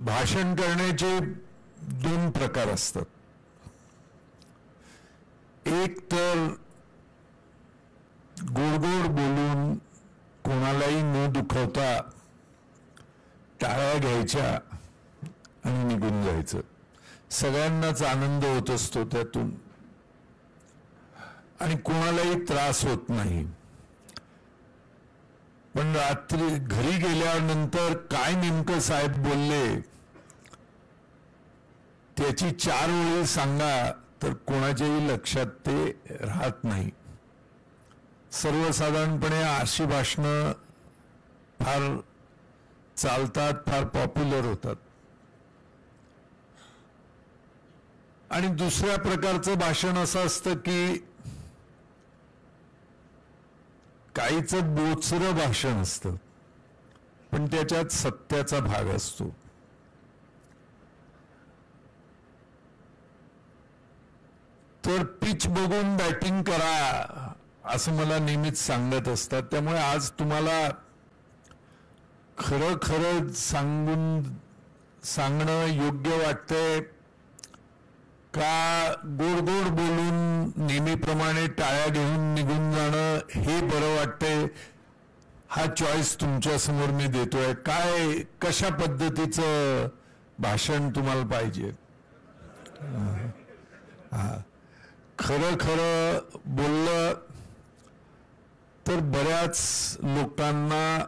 भाषण करण्याचे दोन प्रकार असतात. एक तर गोडगोड बोलून कोणालाही न दुखवता टाळ्या घ्यायच्या आणि निघून जायचं. सगळ्यांनाच आनंद होत असतो त्यातून. आणि कोणालाही त्रास होत नाही. पण रात्री घरी गेल्यानंतर काय नेमकं साहेब बोलले? त्याची चार वेळी सांगा तर कोणाच्याही लक्षात ते राहत नाही. सर्वसाधारणपणे अशी भाषणं फार चालतात फार पॉप्युलर होतात. आणि दुसऱ्या प्रकारचं भाषण असं असतं की काहीच बोचरं भाषण असतं पण त्याच्यात सत्याचा भाग असतो. तर पिच बघून बॅटिंग करा असं मला नेहमीच सांगत असतात. त्यामुळे आज तुम्हाला खरं खरं सांगून सांगणं योग्य वाटतंय. का गोड गोड बोलून नेहमीप्रमाणे टाळ्या घेऊन निघून जाणं हे बरं वाटतंय. हा चॉईस तुमच्यासमोर मी देतोय. काय कशा पद्धतीचं भाषण तुम्हाला पाहिजे? हा. खरं खरं बोललं तर बऱ्याच लोकांना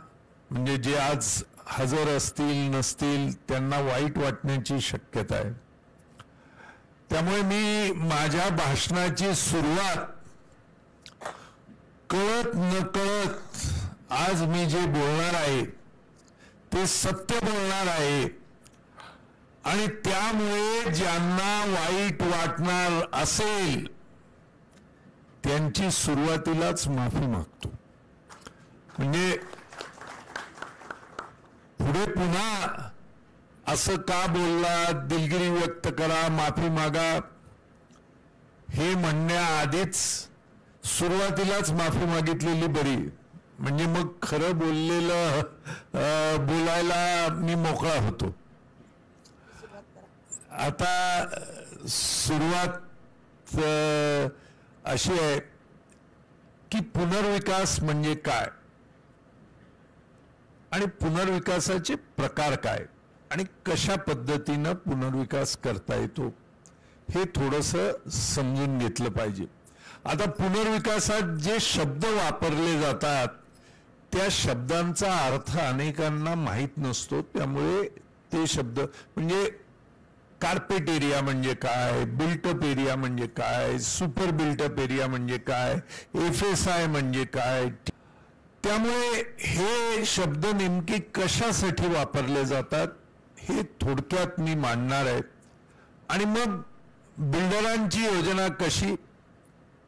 म्हणजे जे आज हजर असतील नसतील त्यांना वाईट वाटण्याची शक्यता आहे. त्यामुळे मी माझ्या भाषणाची सुरुवात कळत न कळत आज मी जे बोलणार आहे ते सत्य बोलणार आहे. आणि त्यामुळे ज्यांना वाईट वाटणार असेल त्यांची सुरुवातीलाच माफी मागतो. म्हणजे पुढे पुन्हा असं का बोलला दिलगिरी व्यक्त करा माफी मागा हे म्हणण्याआधीच सुरुवातीलाच माफी मागितलेली बरी. म्हणजे मग खरं बोललेलं बोलायला मी मोकळा होतो. आता सुरुवात अशी आहे की पुनर्विकास म्हणजे काय? आणि पुनर्विकासाचे प्रकार काय? आणि कशा पद्धतीनं पुनर्विकास करता येतो? हे थोडंसं समजून घेतलं पाहिजे. आता पुनर्विकासात जे शब्द वापरले जातात त्या शब्दांचा अर्थ अनेकांना माहीत नसतो. त्यामुळे ते शब्द म्हणजे कार्पेट एरिया म्हणजे काय? बिल्टअप एरिया म्हणजे काय? सुपर बिल्टअप एरिया म्हणजे काय? एफ एस आय म्हणजे काय? त्यामुळे हे शब्द नेमके कशासाठी वापरले जातात हे थोडक्यात मी मांडणार आहे. आणि मग बिल्डरांची योजना कशी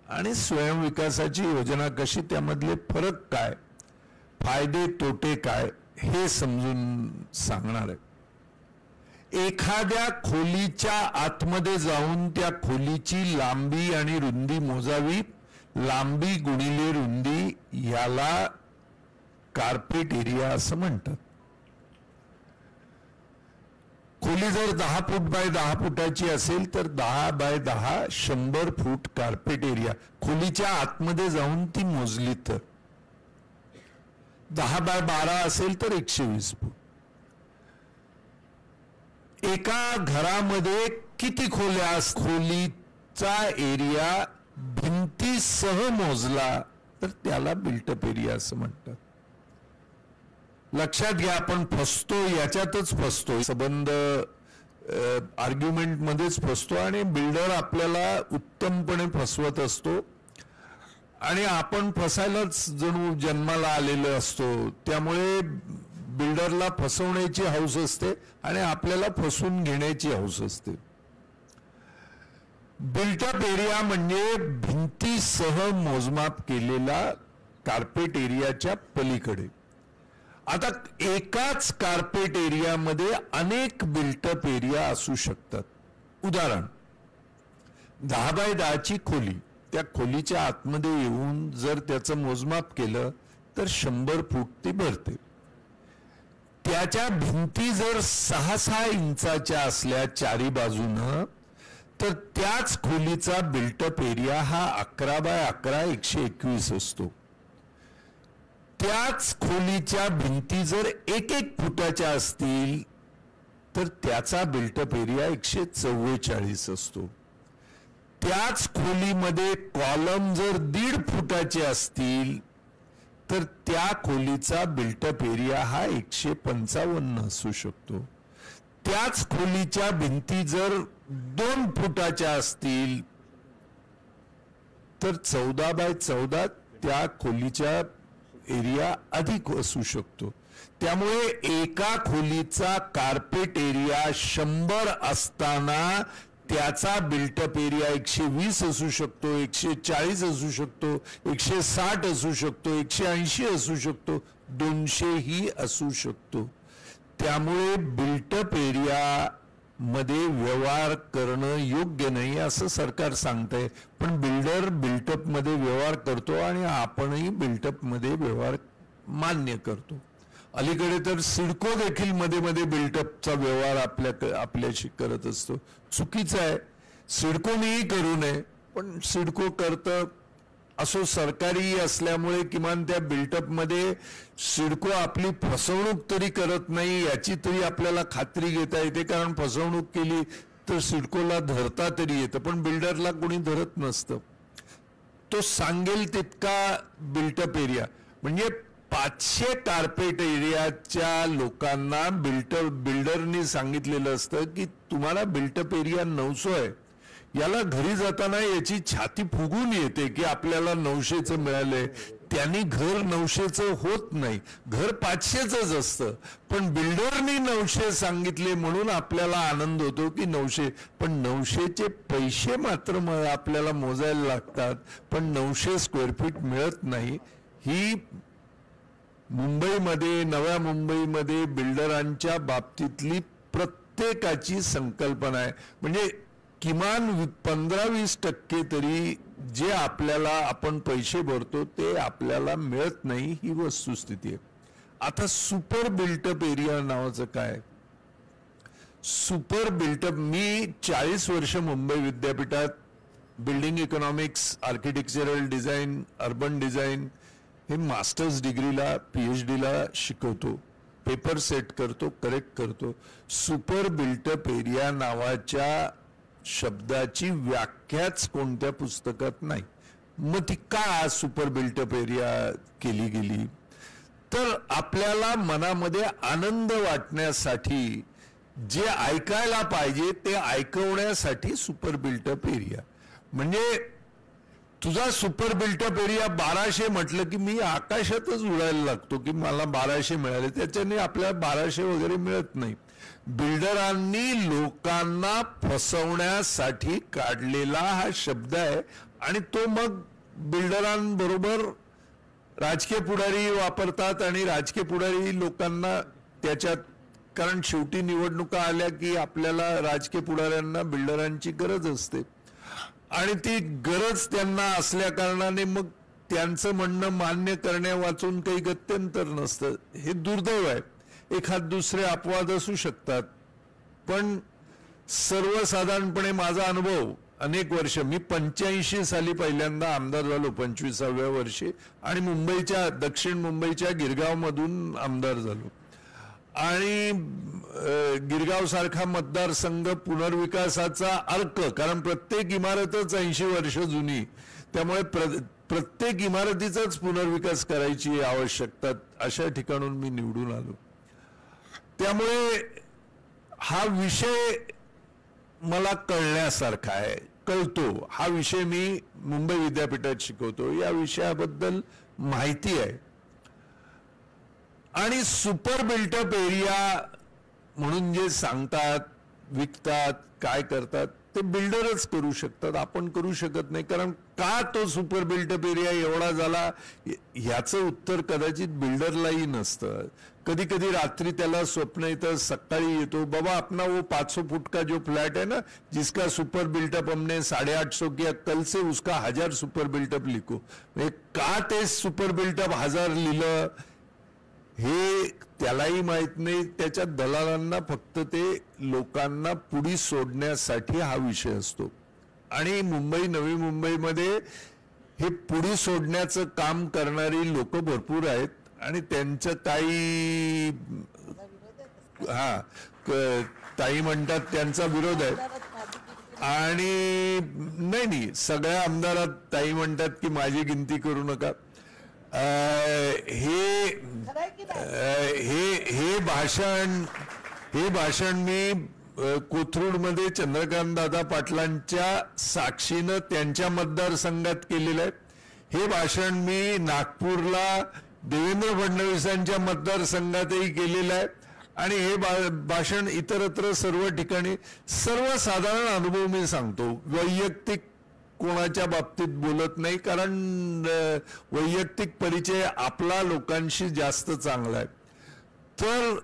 आणि स्वयंविकासाची योजना कशी त्यामधले फरक काय? फायदे तोटे काय? हे समजून सांगणार आहे. एखाद्या खोलीच्या आतमध्ये जाऊन त्या खोलीची लांबी आणि रुंदी मोजावी. लांबी गुणिले रुंदी याला कार्पेट एरिया असं म्हणतात. खोली जर दहा फूट बाय दहा फुटाची असेल तर दहा बाय दहा शंभर फूट कार्पेट एरिया खोलीच्या आतमध्ये जाऊन ती मोजली तर दहा बाय बारा असेल तर एकशे वीस फूट. एका घरामध्ये किती खोल्या खोलीचा एरिया भिंतीसह मोजला तर त्याला बिल्टअप एरिया असं म्हणतात. लक्षात घ्या आपण फसतो याच्यातच फसतो. संबंध आर्ग्युमेंट मध्येच फसतो आणि बिल्डर आपल्याला उत्तमपणे फसवत असतो. आणि आपण फसायलाच जणू जन्माला आलेलो असतो. त्यामुळे बिल्डरला फसवण्याची हौस असते आणि आपल्याला फसवून घेण्याची हौस असते. बिल्टअप एरिया म्हणजे भिंतीसह मोजमाप केलेला कार्पेट एरियाच्या पलीकडे. आता एकाच कार्पेट एरियामध्ये अनेक बिल्टअप एरिया असू शकतात. उदाहरण दहा बाय दहाची खोली त्या खोलीच्या आतमध्ये येऊन जर त्याचं मोजमाप केलं तर शंभर फूट ती भरते. त्याच्या भिंती जर सहा सहा इंचाच्या असल्या चारी बाजूनं तर त्याच खोलीचा बिल्टअप एरिया हा अकरा बाय अकरा एकशे एकवीस असतो. त्याच खोलीच्या भिंती जर एक एक फुटाच्या असतील तर त्याचा बिल्टअप एरिया एकशे चव्वेचाळीस असतो. त्याच खोलीमध्ये कॉलम जर दीड फुटाचे असतील तर त्या खोलीचा बिल्टअप एरिया हा एकशे पंचावन्न असू शकतो. त्याच खोलीच्या भिंती जर दोन फुटाच्या असतील तर चौदा बाय चौदा त्या खोलीच्या एरिया अधिक असू शकतो. त्यामुळे एका खोलीचा कार्पेट एरिया शंभर असताना त्याचा बिल्टअप एरिया एकशे वीस असू शकतो एकशे चाळीस असू शकतो एकशे साठ असू शकतो एकशे ऐंशी असू शकतो दोनशे ही असू शकतो. त्यामुळे बिल्टअप एरिया मध्ये व्यवहार करणं योग्य नाही असं सरकार सांगतंय. पण बिल्डर बिल्टअपमध्ये व्यवहार करतो आणि आपणही बिल्टअपमध्ये व्यवहार मान्य करतो. अलीकडे तर सिडको देखील मध्ये मध्ये बिल्टअपचा व्यवहार आपल्या आपल्याशी करत असतो. चुकीचं आहे. सिडकोनेही करू नये पण सिडको करतं असो सरकारी असल्यामुळे किमान त्या बिल्टअपमध्ये सिडको आपली फसवणूक तरी करत नाही याची तरी आपल्याला खात्री घेता येते. कारण फसवणूक केली तर सिडकोला धरता तरी येतं पण बिल्डरला कोणी धरत नसतं. तो सांगेल तितका बिल्टअप एरिया. म्हणजे पाचशे कार्पेट एरियाच्या लोकांना बिल्टअप बिल्डरनी सांगितलेलं असतं की तुम्हाला बिल्टअप एरिया नऊसो आहे याला घरी जाताना याची छाती फुगून येते की आपल्याला नऊशेचं मिळालंय त्यांनी घर नऊशेचं होत नाही. घर पाचशेच असतं. पण बिल्डरनी नऊशे सांगितले म्हणून आपल्याला आनंद होतो की नऊशे. पण नऊशेचे पैसे मात्र आपल्याला मोजायला लागतात. पण नऊशे स्क्वेअर फीट मिळत नाही. ही मुंबईमध्ये नव्या मुंबईमध्ये बिल्डरांच्या बाबतीतली प्रत्येकाची संकल्पना आहे. म्हणजे किमान पंधरा वीस टक्के तरी जे आपल्याला आपण पैसे भरतो ते आपल्याला मिळत नाही ही वस्तुस्थिती आहे. आता सुपर बिल्टअप एरिया नावाचं काय? सुपर बिल्टअप मी चाळीस वर्ष मुंबई विद्यापीठात building economics architectural design urban design हे मास्टर्स डिग्रीला पीएच डीला शिकवतो. पेपर सेट करतो करेक्ट करतो. सुपर बिल्टअप एरिया नावाच्या शब्दाची व्याख्याच कोणत्या पुस्तकात नाही. मग ती का सुपर बिल्टअप एरिया केली गेली? तर आपल्याला मनामध्ये आनंद वाटण्यासाठी जे ऐकायला पाहिजे ते ऐकवण्यासाठी सुपर बिल्टअप एरिया. म्हणजे तुझा सुपर बिल्टअप एरिया बाराशे म्हटलं की मी आकाशातच उडायला लागतो की मला बाराशे मिळाले. त्याच्याने आपल्याला बाराशे वगैरे मिळत नाही. बिल्डरांनी लोकांना फसवण्यासाठी काढलेला हा शब्द आहे आणि तो मग बिल्डरांबरोबर राजकीय पुढारी वापरतात आणि राजकीय पुढारी लोकांना त्याच्यात कारण शेवटी निवडणुका आल्या की आपल्याला राजकीय पुढाऱ्यांना बिल्डरांची गरज असते. आणि ती गरज त्यांना असल्या कारणाने मग त्यांचं म्हणणं मान्य करण्या वाचून काही गत्यंतर नसतं. हे दुर्दैव आहे. एखाद दुसरे अपवाद असू शकतात. पण सर्वसाधारणपणे माझा अनुभव अनेक वर्ष मी पंच्याऐंशी साली पहिल्यांदा आमदार झालो पंचवीसाव्या वर्षी. आणि मुंबईच्या दक्षिण मुंबईच्या गिरगावमधून आमदार झालो. आणि गिरगाव सारखा मतदारसंघ पुनर्विकासाचा अर्क कारण प्रत्येक इमारतच ऐंशी वर्ष जुनी त्यामुळे प्र प्रत्येक इमारतीचाच पुनर्विकास करायची आवश्यकता अशा ठिकाणून मी निवडून आलो. त्यामुळे हा विषय मला कळण्यासारखा आहे कळतो. हा विषय मी मुंबई विद्यापीठात शिकवतो. या विषयाबद्दल माहिती आहे. आणि सुपर बिल्टअप एरिया म्हणून जे सांगतात विकतात काय करतात ते बिल्डरच करू शकतात. आपण करू शकत नाही. कारण का तो सुपर बिल्टअप एरिया एवढा झाला? ह्याचं उत्तर कदाचित बिल्डरलाही नसतं. कधी कधी रात्री त्याला स्वप्न येतं सकाळी येतो बाबा अपना वो पाच सौ फूट का जो फ्लॅट है ना जिसका सुपर बिल्टअप हमने साडे आठ सौ किया कल से उसका हजार सुपर बिल्टअप लिखो. म्हणजे का ते सुपर बिल्टअप हजार लिहिलं? हे त्यालाही माहीत नाही त्याच्या दलालांना फक्त ते लोकांना पुढी सोडण्यासाठी हा विषय असतो. आणि मुंबई नवी मुंबईमध्ये हे पुढी सोडण्याचं काम करणारी लोक भरपूर आहेत आणि त्यांचं काही हा ताई म्हणतात त्यांचा विरोध आहे. आणि नाही नाही सगळ्या आमदारात ताई म्हणतात की माझी गिनती करू नका. हे अं, हे हे भाषण हे भाषण मी कोथरूडमध्ये चंद्रकांत दादा पाटलांच्या साक्षीनं त्यांच्या मतदारसंघात केलेलं आहे. हे भाषण मी नागपूरला देवेंद्र फडणवीसांच्या मतदारसंघातही केलेलं आहे. आणि हे भा- भाषण इतरत्र सर्व ठिकाणी सर्वसाधारण अनुभव मी सांगतो. वैयक्तिक कोणाच्या बाबतीत बोलत नाही कारण वैयक्तिक परिचय आपला लोकांशी जास्त चांगला आहे. तर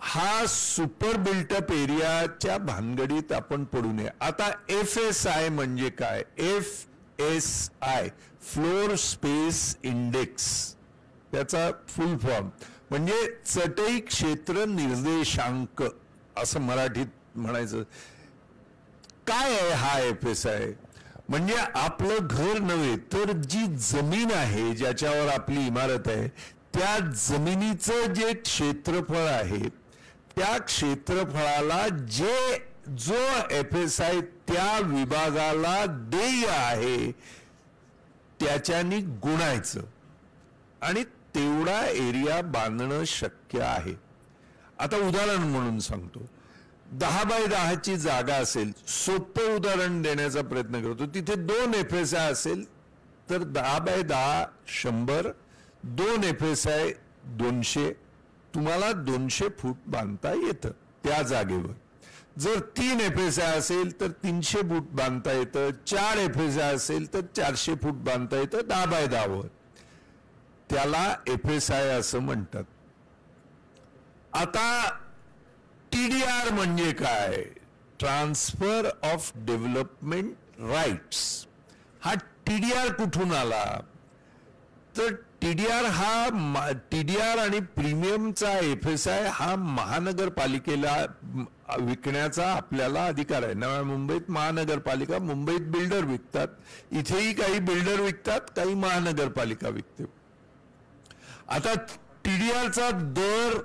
हा सुपर बिल्टअप एरियाच्या भानगडीत आपण पडू नये. आता एफ एस आय म्हणजे काय? F S I floor space index. त्याचा फुल फॉर्म. म्हणजे चटई क्षेत्र निर्देशांक असं मराठीत म्हणायचं. काय आहे हा एफ एस आय? म्हणजे आपलं घर नव्हे तर जी जमीन आहे ज्याच्यावर आपली इमारत आहे त्या जमिनीचं जे क्षेत्रफळ आहे त्या क्षेत्रफळाला जे जो एफ एस आय त्या विभागाला देय आहे त्याच्यानी गुणायचं. आणि तेवढा एरिया बांधणं शक्य आहे. आता उदाहरण म्हणून सांगतो. दहा बाय दहाची जागा असेल सोपं उदाहरण देण्याचा प्रयत्न करतो. तिथे दोन एफ एस आय असेल तर दहा बाय दहा शंभर दोन एफ एस आय दोनशे तुम्हाला दोनशे फूट बांधता येतं त्या जागेवर. जर तीन एफ एस आय असेल तर तीनशे फूट बांधता येतं चार एफ एस आय असेल तर चारशे फूट बांधता येतं दहा बाय दहावर. त्याला एफ एस आय असं म्हणतात. आता टीडीआर म्हणजे काय? ट्रान्सफर ऑफ डेव्हलपमेंट राईट्स हा टीडीआर कुठून आला? तर टीडीआर हा टीडीआर आणि प्रीमियमचा एफ एस आय हा महानगरपालिकेला विकण्याचा आपल्याला अधिकार आहे. नव्या मुंबईत महानगरपालिका मुंबईत बिल्डर विकतात. इथेही काही बिल्डर विकतात काही महानगरपालिका विकते. आता टीडीआरचा दर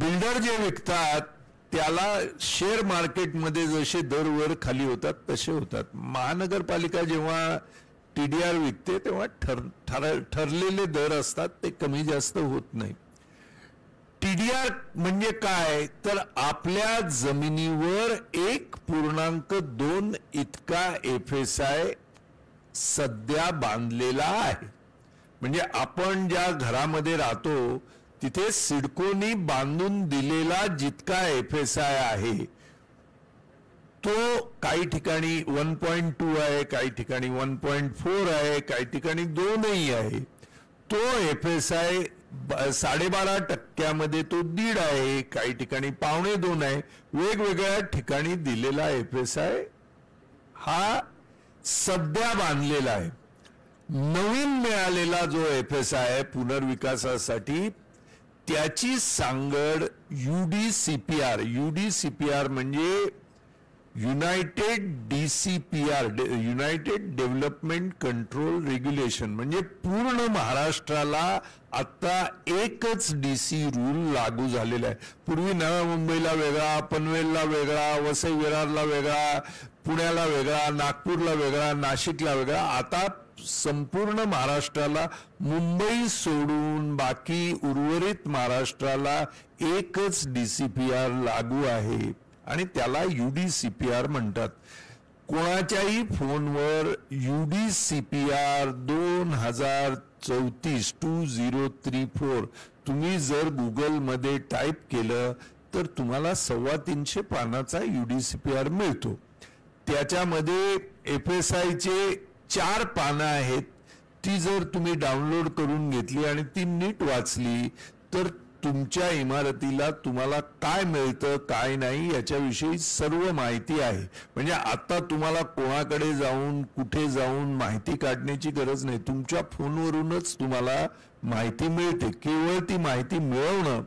बिल्डर जे विकतात त्याला शेअर मार्केटमध्ये जसे दर वर खाली होतात तसे होतात. महानगरपालिका जेव्हा टीडीआर विकते तेव्हा ठर ठर ठरलेले दर असतात ते कमी जास्त होत नाही. टीडीआर म्हणजे काय? तर आपल्या जमिनीवर एक पूर्णांक दोन इतका एफ एस आय सध्या बांधलेला आहे. म्हणजे आपण ज्या घरामध्ये राहतो तिथे सिडकोनी बांधून दिलेला जितका एफ एस आय आहे तो काही ठिकाणी वन पॉईंट टू आहे काही ठिकाणी वन पॉईंट फोर आहे काही ठिकाणी दोनही आहे. तो एफ एस आय साडेबारा टक्क्यामध्ये तो दीड आहे काही ठिकाणी पावणे दोन आहे. वेगवेगळ्या ठिकाणी दिलेला एफ एस आय हा सध्या बांधलेला आहे. नवीन मिळालेला जो एफ एस आय आहे पुनर्विकासासाठी त्याची सांगड U D C P R U D C P R म्हणजे united D C P R united development control regulation म्हणजे पूर्ण महाराष्ट्राला आता एकच डी सी रूल लागू झालेला आहे. पूर्वी नव्या मुंबईला वेगळा पनवेलला वेगळा वसई विरारला वेगळा पुण्याला वेगळा नागपूरला वेगळा नाशिकला वेगळा आता संपूर्ण महाराष्ट्राला मुंबई सोडून बाकी उर्वरित महाराष्ट्राला एकच डी सी पी आर लागू आहे. आणि त्याला U D C P R म्हणतात. कोणाच्याही फोनवर U D C P R दोन हजार चौतीस टू झिरो थ्री फोर तुम्ही जर गुगलमध्ये टाईप केलं तर तुम्हाला सव्वा तीनशे पानाचा युडीसीपीआर मिळतो. त्याच्यामध्ये एफ एस आयचे चार पानं आहेत ती जर तुम्ही डाउनलोड करून घेतली आणि ती नीट वाचली तर तुमच्या इमारतीला तुम्हाला काय मिळतं काय नाही याच्याविषयी सर्व माहिती आहे. म्हणजे आता तुम्हाला कोणाकडे जाऊन कुठे जाऊन माहिती काढण्याची गरज नाही. तुमच्या फोनवरूनच तुम्हाला माहिती मिळते. केवळ ती माहिती मिळवणं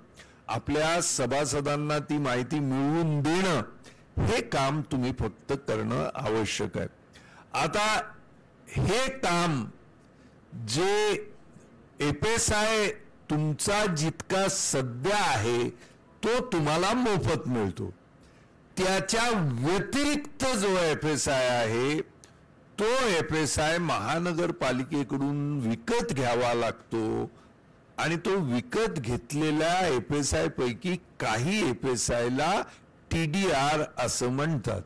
आपल्या सभासदांना ती माहिती मिळवून देणं हे काम तुम्ही फक्त करणं आवश्यक आहे. आता हे काम जे एफ एस आय तुमचा जितका सध्या आहे तो तुम्हाला मोफत मिळतो. त्याच्या व्यतिरिक्त जो एफ एस आय आहे तो एफ एस आय महानगरपालिकेकडून विकत घ्यावा लागतो आणि तो विकत घेतलेल्या एफ एस आय पैकी काही एफ एस आयला टी डी आर असं म्हणतात.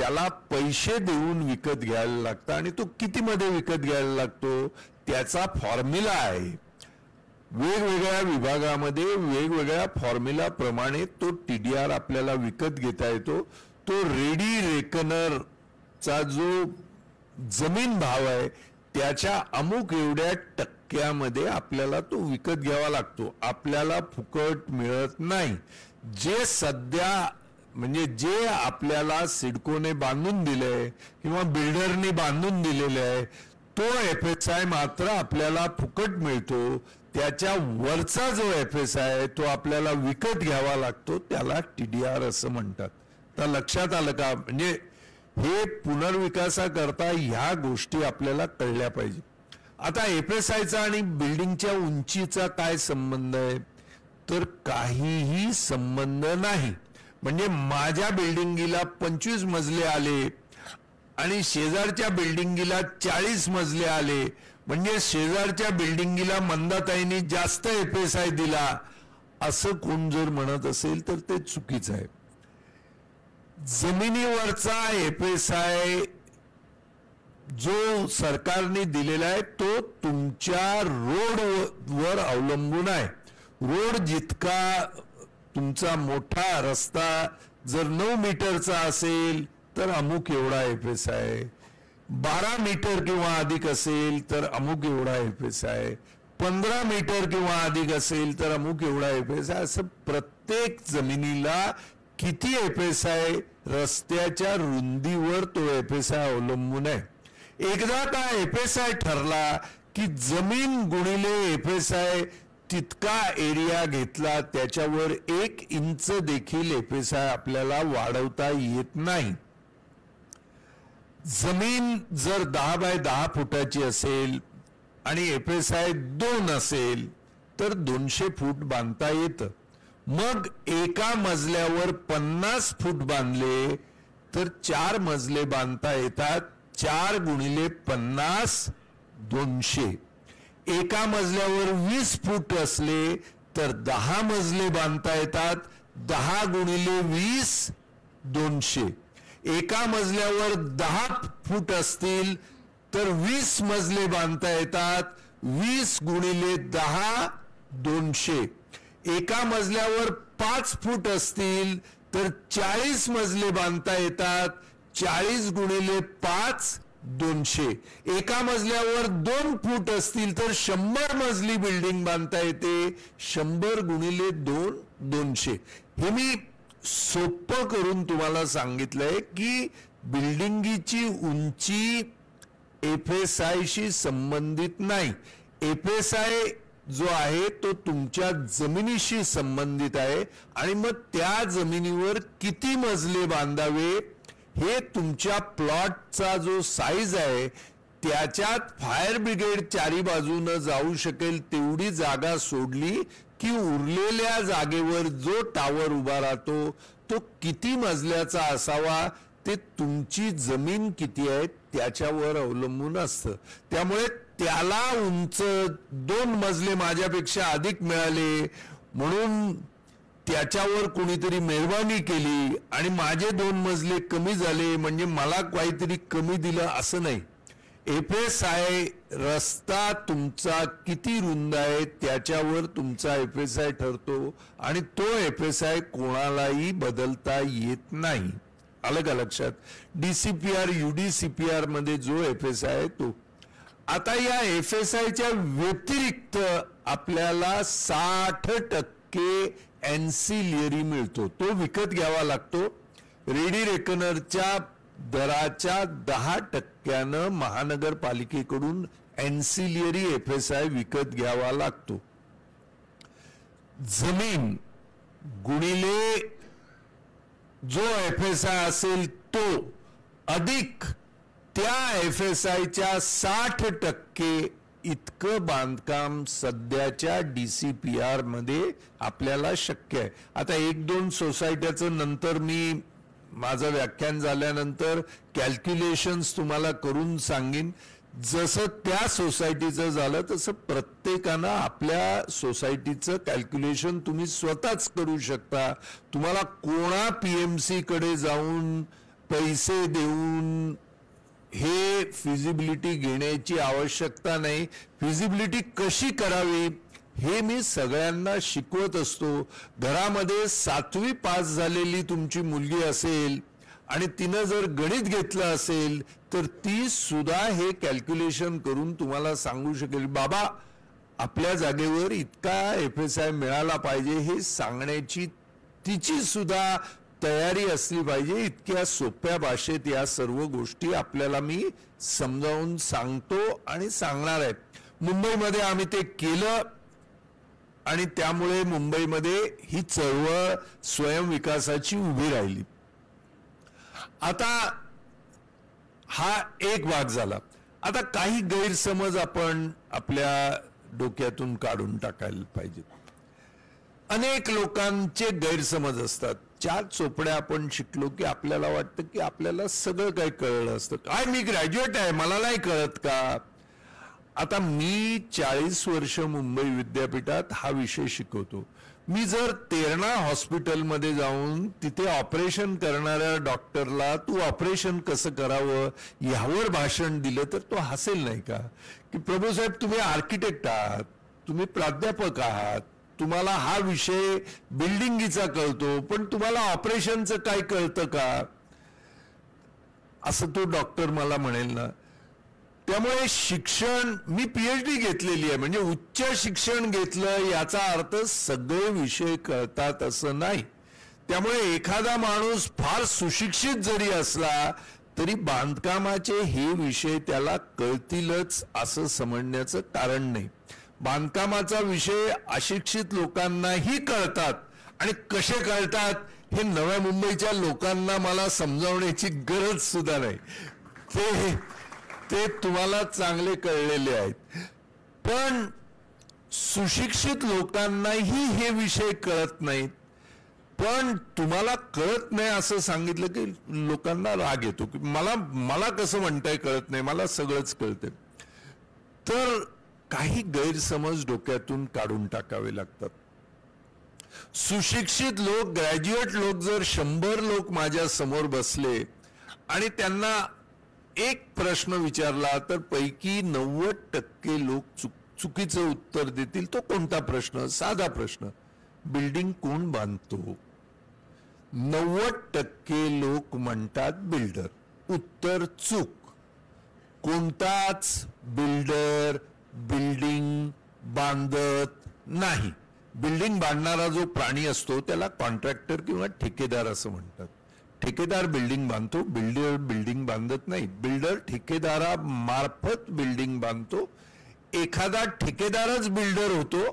त्याला पैसे देऊन विकत घ्यायला लागतं आणि तो कितीमध्ये विकत घ्यायला लागतो? त्याचा फॉर्म्युला आहे. वेगवेगळ्या विभागामध्ये वेगवेगळ्या फॉर्म्युलाप्रमाणे तो टी डी आर आपल्याला विकत घेता येतो. तो रेडी रेकनरचा जो जमीन भाव आहे त्याच्या अमुक एवढ्या टक्क्यामध्ये आपल्याला तो विकत घ्यावा लागतो. आपल्याला फुकट मिळत नाही. जे सध्या म्हणजे जे आपल्याला सिडकोने बांधून दिलंय किंवा बिल्डरने बांधून दिलेले आहे तो एफ एस आय मात्र आपल्याला फुकट मिळतो. त्याच्या वरचा जो एफ एस आय तो आपल्याला विकत घ्यावा लागतो. त्याला टी डी आर असं म्हणतात. तर लक्षात आलं का? म्हणजे हे पुनर्विकासाकरता ह्या गोष्टी आपल्याला कळल्या पाहिजे. आता एफ एस आयचा आणि बिल्डिंगच्या उंचीचा काय संबंध आहे? तर काहीही संबंध नाही. म्हणजे माझ्या बिल्डिंगीला पंचवीस मजले आले आणि शेजारच्या बिल्डिंगीला चाळीस मजले आले. म्हणजे शेजारच्या बिल्डिंगीला मंदाताईंनी जास्त एफ एस आय दिला. असं कोण जर म्हणत असेल तर ते चुकीचं आहे. जमिनीवरचा एफ एस आय जो सरकारने दिलेला आहे तो तुमच्या रोड वर अवलंबून आहे. रोड जितका तुमचा मोठा रस्ता जर नऊ मीटरचा असेल तर अमुक एवढा एफ एस आहे. बारा मीटर किंवा अधिक असेल तर अमुक एवढा एफ एस आहे. पंधरा मीटर किंवा अधिक असेल तर अमुक एवढा एफ एस आहे. असं प्रत्येक जमिनीला किती एफ एस आहे रस्त्याच्या रुंदीवर तो एफ एस आय अवलंबून आहे. एकदा का एफ एस आय ठरला की जमीन गुणिले एफ एस आय तितका एरिया घेतला त्याच्यावर एक इंच देखील एफएसआय आपल्याला वाढवता येत नाही. जमीन जर दहा बाय दहा फुटाची असेल आणि एफएसआय दोन असेल तर दोनशे फूट बांधता येतं. मग एका मजल्यावर पन्नास फूट बांधले तर चार मजले बांधता येतात. चार गुणिले पन्नास दोनशे. एका मजल्यावर वीस फूट असले तर दहा मजले बांधता येतात. दहा गुणिले वीस दोनशे. एका मजल्यावर दहा फूट असतील तर वीस मजले बांधता येतात. वीस गुणिले दहा दोनशे. एका मजल्यावर पाच फूट असतील तर चाळीस मजले बांधता येतात. चाळीस गुणिले पाच दोनशे. एका मजल्यावर दोन फूट असतील तर शंभर मजली बिल्डिंग बांधता येते. शंभर गुणिले दोन दोनशे. हे मी सोपं करून तुम्हाला सांगितलंय की बिल्डिंगीची उंची एफ एस आयशी संबंधित नाही. एफ एस आय जो आहे तो तुमच्या जमिनीशी संबंधित आहे आणि मग त्या जमिनीवर किती मजले बांधावे? हे तुमच्या प्लॉटचा जो साईज आहे त्याच्यात फायर ब्रिगेड चारी बाजूनं जाऊ शकेल तेवढी जागा सोडली की उरलेल्या जागेवर जो टावर उभा राहतो तो किती मजल्याचा असावा ते तुमची जमीन किती आहे त्याच्यावर अवलंबून असतं. त्यामुळे त्याला उंच दोन मजले माझ्यापेक्षा अधिक मिळाले. म्हणून त्याच्यावर कुणीतरी मेहरबानी केली आणि माझे दोन मजले कमी झाले म्हणजे मला काहीतरी कमी दिलं असं नाही. एफ एस आय रस्ता तुमचा किती रुंद आहे त्याच्यावर तुमचा एफ एस आय ठरतो आणि तो एफ एस आय कोणालाही बदलता येत नाही. आलं का लक्षात? डीसीपीआर युडीसीपीआरमध्ये जो एफ एस आय तो. आता या एफ एस आयच्या व्यतिरिक्त आपल्याला साठ टक्के टक्के एन्सिलियरी मिळतो. तो विकत घ्यावा लागतो. रेडी रेकनरच्या दराच्या दहा टक्क्यानं महानगरपालिकेकडून एन्सिलियरी एफ एस आय विकत घ्यावा लागतो. जमीन गुणिले जो एफ एस आय असेल तो अधिक त्या एफ एस आयच्या साठ टक्के इतकं बांधकाम सध्याच्या डी सी पी आरमध्ये आपल्याला शक्य आहे. आता एक दोन सोसायट्याचं नंतर मी माझं व्याख्यान झाल्यानंतर कॅल्क्युलेशन्स तुम्हाला करून सांगेन. जसं त्या सोसायटीचं झालं तसं प्रत्येकानं आपल्या सोसायटीचं कॅल्क्युलेशन तुम्ही स्वतःच करू शकता. तुम्हाला कोणा पी एमकडे जाऊन पैसे देऊन हे फिजिबिलिटी घेण्याची आवश्यकता नाही. फिजिबिलिटी कशी करावी हे मी सगळ्यांना शिकवत असतो. घरामध्ये सातवी पास झालेली तुमची मुलगी असेल आणि तिनं जर गणित घेतलं असेल तर ती सुद्धा हे कॅल्क्युलेशन करून तुम्हाला सांगू शकेल बाबा आपल्या जागेवर इतका एफ एस आय मिळाला पाहिजे हे सांगण्याची तिची सुद्धा तयारी असली पाहिजे इतक्या सोप्या भाषेत या सर्व गोष्टी आपल्याला मी समजावून सांगतो आणि सांगणार आहे. मुंबईमध्ये आम्ही ते केलं आणि त्यामुळे मुंबईमध्ये ही चळवळ स्वयंविकासाची उभी राहिली. आता हा एक भाग झाला. आता काही गैरसमज आपण आपल्या डोक्यातून काढून टाकायला पाहिजेत. अनेक लोकांचे गैरसमज असतात. चार चोपड्या आपण शिकलो की आपल्याला वाटतं की आपल्याला सगळं काही कळलं असतं. काय मी ग्रॅज्युएट आहे मला नाही कळत का? आता मी चाळीस वर्ष मुंबई विद्यापीठात हा विषय शिकवतो. मी जर तेरणा हॉस्पिटलमध्ये जाऊन तिथे ऑपरेशन करणाऱ्या डॉक्टरला तू ऑपरेशन कसं करावं यावर भाषण दिलं तर तो हसेल नाही का? की प्रभूसाहेब तुम्ही आर्किटेक्ट आहात तुम्ही प्राध्यापक आहात तुम्हाला हा विषय बिल्डिंगीचा कळतो पण तुम्हाला ऑपरेशनचं काय कळतं का? असं तो डॉक्टर मला म्हणेल ना. त्यामुळे शिक्षण मी पीएचडी घेतलेली आहे. म्हणजे उच्च शिक्षण घेतलं याचा अर्थ सगळे विषय कळतात असं नाही. त्यामुळे एखादा माणूस फार सुशिक्षित जरी असला तरी बांधकामाचे हे विषय त्याला कळतीलच असं समजण्याचं कारण नाही. बांधकामाचा विषय अशिक्षित लोकांनाही कळतात. आणि कसे कळतात? हे नव्या मुंबईच्या लोकांना मला समजावण्याची गरज सुद्धा नाही. ते ते तुम्हाला चांगले कळलेले आहेत. पण सुशिक्षित लोकांनाही हे विषय कळत नाहीत. पण तुम्हाला कळत नाही असं सांगितलं की लोकांना राग येतो. की मला मला कसं म्हणताय कळत नाही? मला सगळंच कळतंय. तर काही गैरसमज डोक्यातून काढून टाकावे लागतात. सुशिक्षित लोक ग्रॅज्युएट लोक जर शंभर लोक माझ्यासमोर बसले आणि त्यांना एक प्रश्न विचारला तर पैकी नव्वद टक्के लोक चुक चुकीचं उत्तर देतील. तो कोणता प्रश्न? साधा प्रश्न. बिल्डिंग कोण बांधतो? नव्वद टक्के लोक म्हणतात बिल्डर. उत्तर चूक. कोणताच बिल्डर बिल्डिंग बांधत नाही. बिल्डिंग बांधणारा जो प्राणी असतो त्याला कॉन्ट्रॅक्टर किंवा ठेकेदार असं म्हणतात. ठेकेदार बिल्डिंग बांधतो बिल्डर बिल्डिंग बांधत नाही. बिल्डर ठेकेदारा मार्फत बिल्डिंग बांधतो. एखादा ठेकेदारच बिल्डर होतो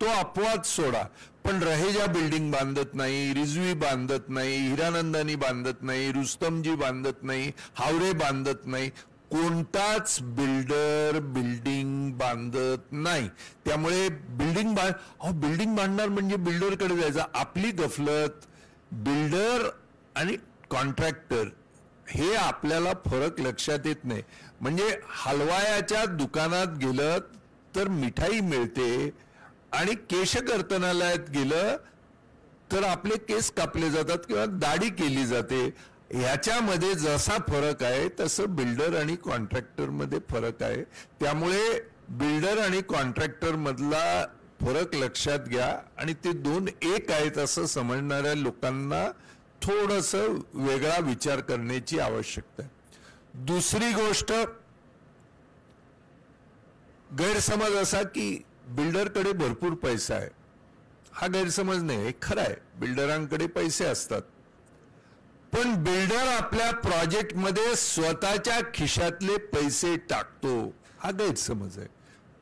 तो अपवाद सोडा. पण रहेजा बिल्डिंग बांधत नाही रिजवी बांधत नाही हिरानंदानी बांधत नाही रुस्तमजी बांधत नाही हावरे बांधत नाही. कोणताच बिल्डर बिल्डिंग बांधत नाही. त्यामुळे बिल्डिंग बांध अहो बिल्डिंग बांधणार म्हणजे बिल्डरकडे जायचं. आपली गफलत बिल्डर आणि कॉन्ट्रॅक्टर हे आपल्याला फरक लक्षात येत नाही. म्हणजे हलवायाच्या दुकानात गेलं तर मिठाई मिळते आणि केशकर्तनालयात गेलं तर आपले केस कापले जातात किंवा दाढी केली जाते. ह्याच्यामध्ये जसा फरक आहे तसं बिल्डर आणि कॉन्ट्रॅक्टरमध्ये फरक आहे. त्यामुळे बिल्डर आणि कॉन्ट्रॅक्टर मधला फरक लक्षात घ्या आणि ते दोन एक आहेत असं समजणाऱ्या लोकांना थोडस वेगळा विचार करण्याची आवश्यकता आहे. दुसरी गोष्ट गैरसमज असा की बिल्डरकडे भरपूर पैसा आहे. हा गैरसमज नाही हे खरं आहे. बिल्डरांकडे पैसे असतात. पण बिल्डर आपल्या प्रोजेक्टमध्ये स्वतःच्या खिशातले पैसे टाकतो. हा गैरसमज आहे.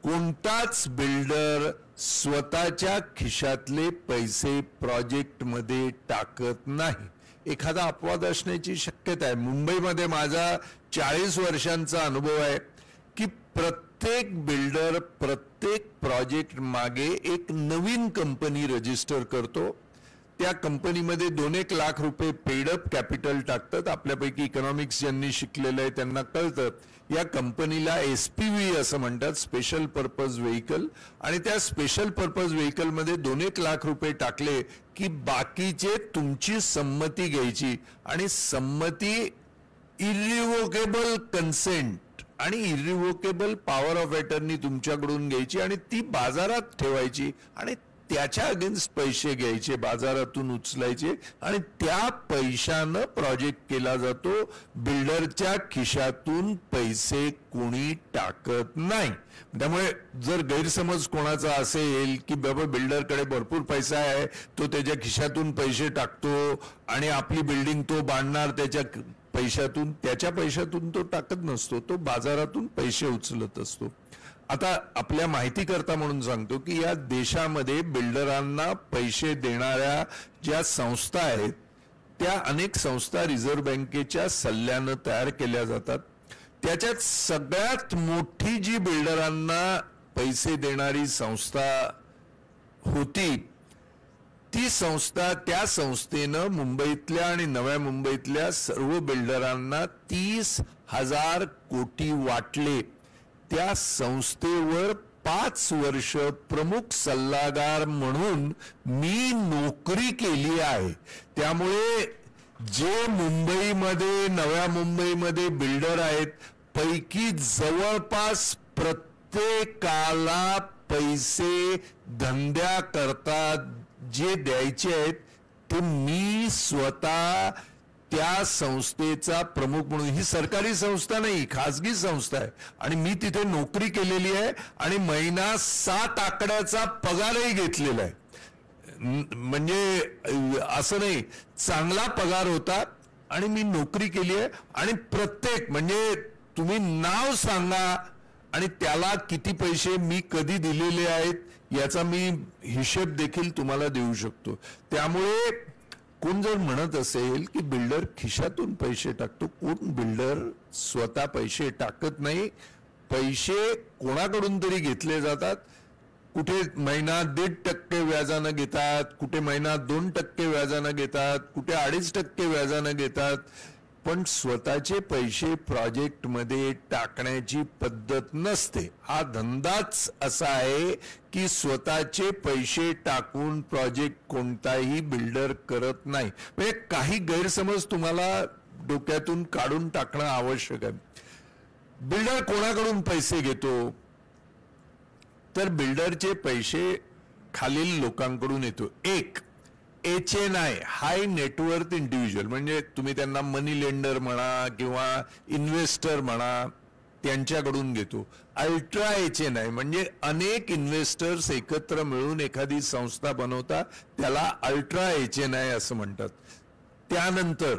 कोणताच बिल्डर स्वतःच्या खिशातले पैसे प्रोजेक्टमध्ये टाकत नाही. एखादा अपवाद असण्याची शक्यता आहे. मुंबईमध्ये माझा चाळीस वर्षांचा अनुभव आहे की प्रत्येक बिल्डर प्रत्येक प्रोजेक्ट मागे एक नवीन कंपनी रजिस्टर करतो. त्या कंपनीमध्ये दोन एक लाख रुपये पेडअप कॅपिटल टाकतात. आपल्यापैकी इकॉनॉमिक्स ज्यांनी शिकलेलं आहे त्यांना कळतं. या कंपनीला एस पी व्ही असं म्हणतात स्पेशल पर्पज व्हेकल आणि त्या स्पेशल पर्पज व्हेकलमध्ये दोन एक लाख रुपये टाकले की बाकीचे तुमची संमती घ्यायची. आणि संमती इरिव्होकेबल कन्सेंट आणि इरिव्होकेबल पॉवर ऑफ अटर्नी तुमच्याकडून घ्यायची आणि ती बाजारात ठेवायची. आणि त्याच्या अगेन्स्ट पैसे घ्यायचे बाजारातून उचलायचे आणि त्या पैशानं प्रोजेक्ट केला जातो. बिल्डरच्या खिशातून पैसे कोणी टाकत नाही. त्यामुळे जर गैरसमज कोणाचा असेल की बाबा बिल्डरकडे भरपूर पैसा आहे तो त्याच्या खिशातून पैसे टाकतो आणि आपली बिल्डिंग तो बांधणार त्याच्या पैशातून त्याच्या पैशातून तो टाकत नसतो तो बाजारातून पैसे उचलत असतो. आता आपल्या माहितीकरता म्हणून सांगतो की या देशामध्ये बिल्डरांना पैसे देणाऱ्या ज्या संस्था आहेत त्या अनेक संस्था रिझर्व्ह बँकेच्या सल्ल्यानं तयार केल्या जातात. त्याच्यात सगळ्यात मोठी जी बिल्डरांना पैसे देणारी संस्था होती ती संस्था त्या संस्थेनं मुंबईतल्या आणि नव्या मुंबईतल्या सर्व बिल्डरांना तीस हजार कोटी वाटले. त्या संस्थेवर पाच वर्ष प्रमुख सल्लागार म्हणून मी नोकरी केली आहे. त्यामुळे जे मुंबईमध्ये नव्या मुंबईमध्ये बिल्डर आहेत पैकी जवळपास प्रत्येकाला पैसे धंद्या करता जे द्यायचे आहेत ते मी स्वतः त्या संस्थेचा प्रमुख म्हणून ही सरकारी संस्था नाही खाजगी संस्था आहे. आणि मी तिथे नोकरी केलेली आहे आणि महिना सात आकड्याचा पगारही घेतलेला आहे. म्हणजे असं नाही चांगला पगार होता आणि मी नोकरी केली आहे. आणि प्रत्येक म्हणजे तुम्ही नाव सांगा आणि त्याला किती पैसे मी कधी दिलेले आहेत याचा मी हिशेब देखील तुम्हाला देऊ शकतो. त्यामुळे कोण जर म्हणत असेल की बिल्डर खिशातून पैसे टाकतो कोण बिल्डर स्वतः पैसे टाकत नाही पैसे कोणाकडून तरी घेतले जातात? कुठे महिना दीड टक्के व्याजानं घेतात कुठे महिना दोन टक्के व्याजानं घेतात कुठे अडीच टक्के व्याजानं घेतात? पण स्वतःचे पैसे प्रोजेक्टमध्ये टाकण्याची पद्धत नसते. हा धंदाच असा आहे की स्वतःचे पैसे टाकून प्रोजेक्ट कोणताही बिल्डर करत नाही. म्हणजे काही गैरसमज तुम्हाला डोक्यातून काढून टाकणं आवश्यक आहे. बिल्डर कोणाकडून पैसे घेतो? तर बिल्डरचे पैसे खालील लोकांकडून येतो. एक H N I high net worth individual म्हणजे तुम्ही त्यांना मनी लेंडर म्हणा किंवा इन्व्हेस्टर म्हणा त्यांच्याकडून घेतो. अल्ट्रा एच एन आय म्हणजे अनेक इन्व्हेस्टर्स एकत्र मिळून एखादी संस्था बनवतात त्याला अल्ट्रा एच एन आय असं म्हणतात. त्यानंतर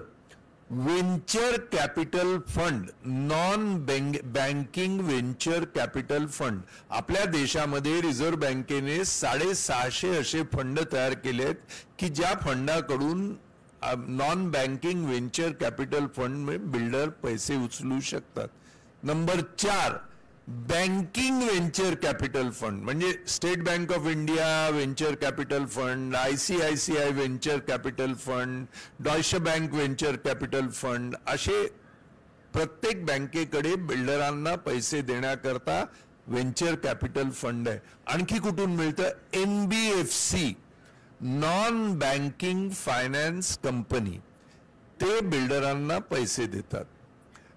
venture capital fund non banking venture capital fund आपल्या देशामध्ये रिझर्व्ह बँकेने साडेसहाशे असे फंड तयार केले आहेत की ज्या फंडाकडून non banking venture capital fund builder पैसे उचलू शकतात. नंबर चार बँकिंग वेंचर कॅपिटल फंड म्हणजे State Bank of India venture capital fund I C I C I venture capital fund Deutsche bank venture capital fund असे प्रत्येक बँकेकडे बिल्डरांना पैसे देण्याकरता वेंचर कॅपिटल फंड आहे. आणखी कुठून मिळतं? N B F C non banking finance company. ते बिल्डरांना पैसे देतात.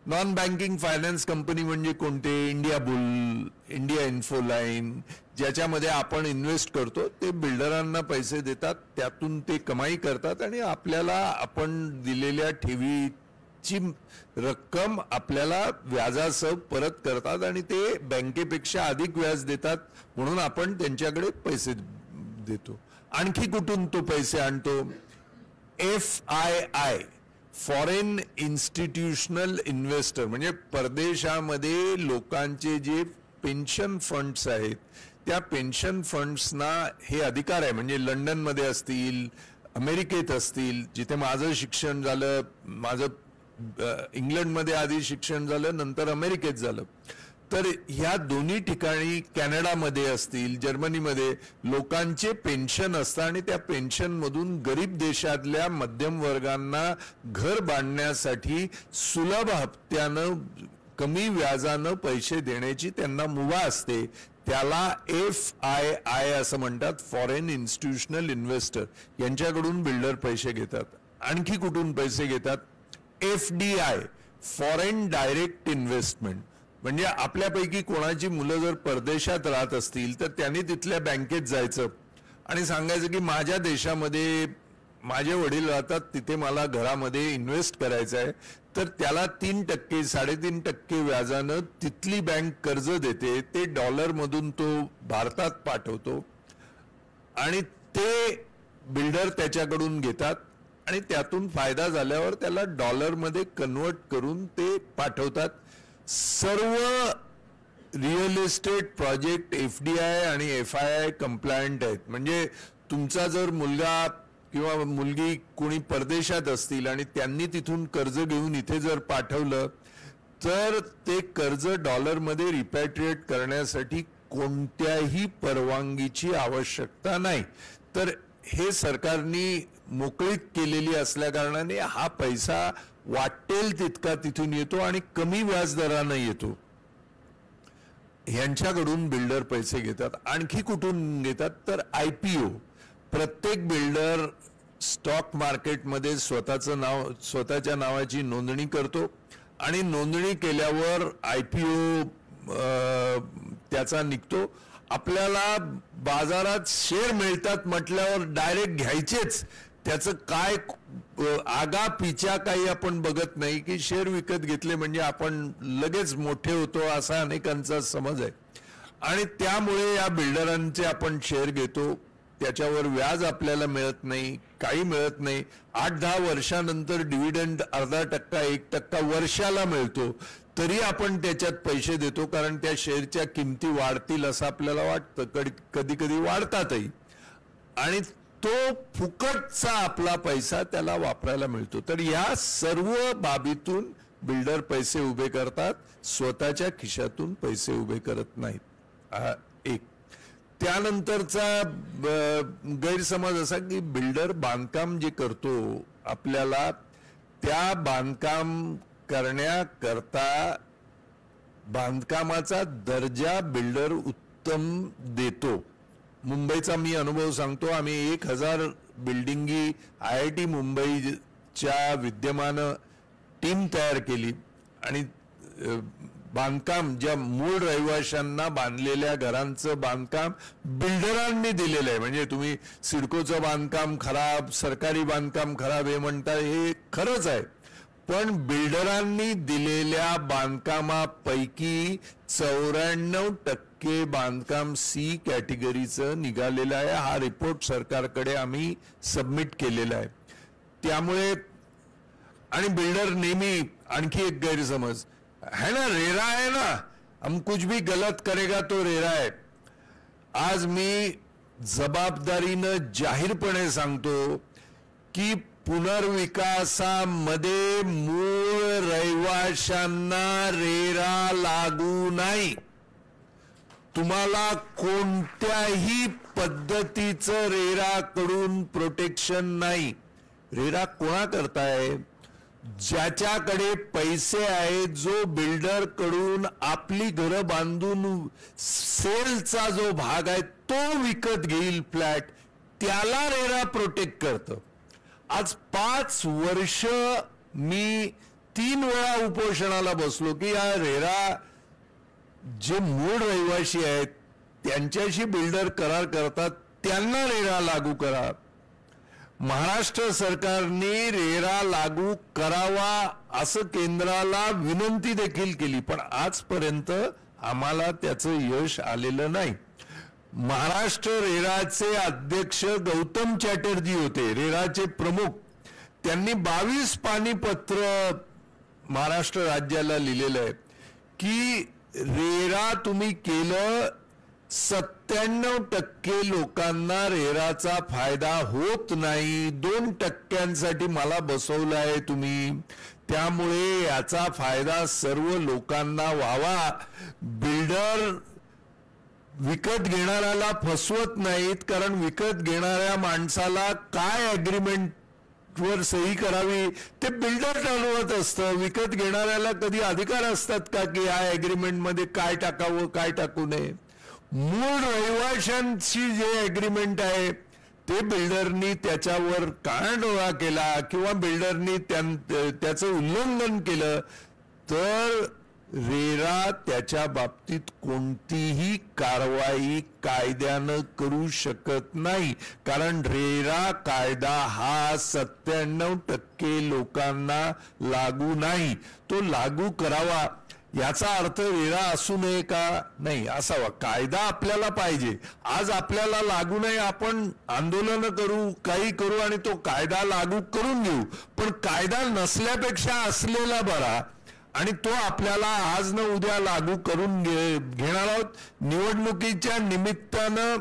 नॉन बँकिंग फायनान्स कंपनी म्हणजे कोणते? इंडिया बुल इंडिया इन्फोलाईन ज्याच्यामध्ये आपण इन्व्हेस्ट करतो ते बिल्डरांना पैसे देतात त्यातून ते कमाई करतात आणि आपल्याला आपण दिलेल्या ठेवीची रक्कम आपल्याला व्याजासह परत करतात आणि ते बँकेपेक्षा अधिक व्याज देतात म्हणून आपण त्यांच्याकडे पैसे देतो. आणखी कुठून तो पैसे आणतो? F I I foreign institutional investor म्हणजे परदेशामध्ये लोकांचे जे पेन्शन फंड्स आहेत त्या पेन्शन फंड्सना हे अधिकार आहे. म्हणजे लंडनमध्ये असतील अमेरिकेत असतील जिथे माझं शिक्षण झालं माझं इंग्लंडमध्ये आधी शिक्षण झालं नंतर अमेरिकेत झालं. तर ह्या दोन्ही ठिकाणी कॅनडामध्ये असतील जर्मनीमध्ये लोकांचे पेन्शन असतं आणि त्या पेन्शनमधून गरीब देशातल्या मध्यम वर्गांना घर बांधण्यासाठी सुलभ हप्त्यानं कमी व्याजानं पैसे देण्याची त्यांना मुभा असते. त्याला एफ आय आय असं म्हणतात फॉरेन इन्स्टिट्यूशनल इन्व्हेस्टर. यांच्याकडून बिल्डर पैसे घेतात. आणखी कुठून पैसे घेतात? F D I foreign direct investment. म्हणजे आपल्यापैकी कोणाची मुलं जर परदेशात राहत असतील तर त्यांनी तिथल्या बँकेत जायचं आणि सांगायचं की माझ्या देशामध्ये माझे वडील राहतात तिथे मला घरामध्ये इन्व्हेस्ट करायचं आहे. तर त्याला तीन टक्के साडेतीन टक्के व्याजानं तिथली बँक कर्ज देते. ते डॉलरमधून तो भारतात पाठवतो. आणि ते बिल्डर त्याच्याकडून घेतात आणि त्यातून फायदा झाल्यावर त्याला डॉलरमध्ये कन्वर्ट करून ते पाठवतात. सर्व real estate project F D I आणि एफ आय आय कम्प्लायंट आहेत. म्हणजे तुमचा जर मुलगा किंवा मुलगी कोणी परदेशात असतील आणि त्यांनी तिथून कर्ज घेऊन इथे जर पाठवलं तर ते कर्ज डॉलरमध्ये रिपॅट्रिएट करण्यासाठी कोणत्याही परवानगीची आवश्यकता नाही. तर हे सरकारने मोकळीत केलेली असल्याकारणाने हा पैसा वाटेल तितका तिथून येतो आणि कमी व्याजदरानं येतो. यांच्याकडून बिल्डर पैसे घेतात आणखी कुठून घेतात? तर आय पी ओ. प्रत्येक बिल्डर स्टॉक मार्केटमध्ये स्वतःचं नाव स्वतःच्या नावाची नोंदणी करतो आणि नोंदणी केल्यावर आय पी ओ त्याचा निघतो. आपल्याला बाजारात शेअर मिळतात म्हटल्यावर डायरेक्ट घ्यायचेच. त्याचं काय आगापिच्या काही आपण बघत नाही की शेअर विकत घेतले म्हणजे आपण लगेच मोठे होतो असा अनेकांचा समज आहे. आणि त्यामुळे या बिल्डरांचे आपण शेअर घेतो. त्याच्यावर व्याज आपल्याला मिळत नाही काही मिळत नाही. आठ दहा वर्षानंतर डिव्हिडंड अर्धा टक्का एक टक्का वर्षाला मिळतो. तरी आपण त्याच्यात पैसे देतो कारण त्या शेअरच्या किमती वाढतील असं आपल्याला वाटतं. कधी कधी वाढतातही. आणि तो फुकटचा आपला पैसा त्याला वापरायला मिळतो. तर या सर्व बाबीतून बिल्डर पैसे उभे करतात स्वतःच्या खिशातून पैसे उभे करत नाहीत. एक. त्यानंतरचा गैरसमज असा की बिल्डर बांधकाम जे करतो आपल्याला त्या बांधकाम करण्याकरता बांधकामाचा दर्जा बिल्डर उत्तम देतो. मुंबईचा मी अनुभव सांगतो. आम्ही एक हजार बिल्डिंगी आय आय टी मुंबईच्या विद्यमान टीम तयार केली. आणि बांधकाम ज्या मूळ रहिवाशांना बांधलेल्या घरांचं बांधकाम बिल्डरांनी दिलेलं आहे. म्हणजे तुम्ही सिडकोचं बांधकाम खराब सरकारी बांधकाम खराब हे म्हणता हे खरंच आहे. पण बिल्डरांनी दिलेल्या बांधकामापैकी चौऱ्याण्णव टक्के बांधकाम सी कॅटेगरीचं निघालेलं आहे. हा रिपोर्ट सरकारकडे आम्ही सबमिट केलेला आहे. त्यामुळे आणि बिल्डर नेहमी आणखी एक गैरसमज. है ना रेरा आहे ना. हम कुछ भी गलत करेगा तो रेरा आहे. आज मी जबाबदारीनं जाहीरपणे सांगतो की पुनर्विकासामध्ये मूळ रहिवाशांना रेरा लागू नाही. तुम्हाला कोणत्याही पद्धतीचं रेराकडून प्रोटेक्शन नाही. रेरा कोणा करताय ज्याच्याकडे पैसे आहेत जो बिल्डरकडून आपली घरं बांधून सेलचा जो भाग आहे तो विकत घेईल फ्लॅट त्याला रेरा प्रोटेक्ट करतं. आज पाच वर्ष मी तीन वेळा उपोषणाला बसलो की या रेरा जे मूळ रहिवाशी आहेत त्यांच्याशी बिल्डर करार करतात त्यांना रेरा लागू करा. महाराष्ट्र सरकारने रेरा लागू करावा असं केंद्राला विनंती देखील केली पण आजपर्यंत आम्हाला त्याचं यश आलेलं नाही. महाराष्ट्र रेराचे अध्यक्ष गौतम चॅटर्जी होते रेराचे प्रमुख. त्यांनी बावीस पाणीपत्र महाराष्ट्र राज्याला लिहिलेलं आहे की रेरा तुम्ही केलं सत्त्याण्णव टक्के लोकांना रेराचा फायदा होत नाही. दोन टक्क्यांसाठी मला बसवलं आहे तुम्ही. त्यामुळे याचा फायदा सर्व लोकांना व्हावा. बिल्डर विकत घेणाऱ्याला फसवत नाहीत कारण विकत घेणाऱ्या माणसाला काय अग्रीमेंट वर सही करावी. ते बिल्डर ठरवत असतं. विकत घेणाऱ्याला कधी अधिकार असतात का की या अग्रीमेंटमध्ये काय टाकावं काय टाकू नये? मूळ रहिवाशांशी जे अग्रीमेंट आहे ते बिल्डरनी त्याच्यावर काळडोळा केला किंवा बिल्डरनी त्याचं उल्लंघन केलं तर रेरा त्याच्या बाबतीत कोणतीही कारवाई कायद्यानं करू शकत नाही. कारण रेरा कायदा हा सत्त्याण्णव टक्के लोकांना लागू नाही. तो लागू करावा. याचा अर्थ रेरा असू नये का? नाही. असावा. कायदा आपल्याला पाहिजे. आज आपल्याला लागू नये आपण आंदोलन करू काही करू आणि तो कायदा लागू करून घेऊ. पण कायदा नसल्यापेक्षा असलेला बरा. आणि तो आपल्याला आज न उद्या लागू करून घेणार आहोत. निवडणुकीच्या निमित्तानं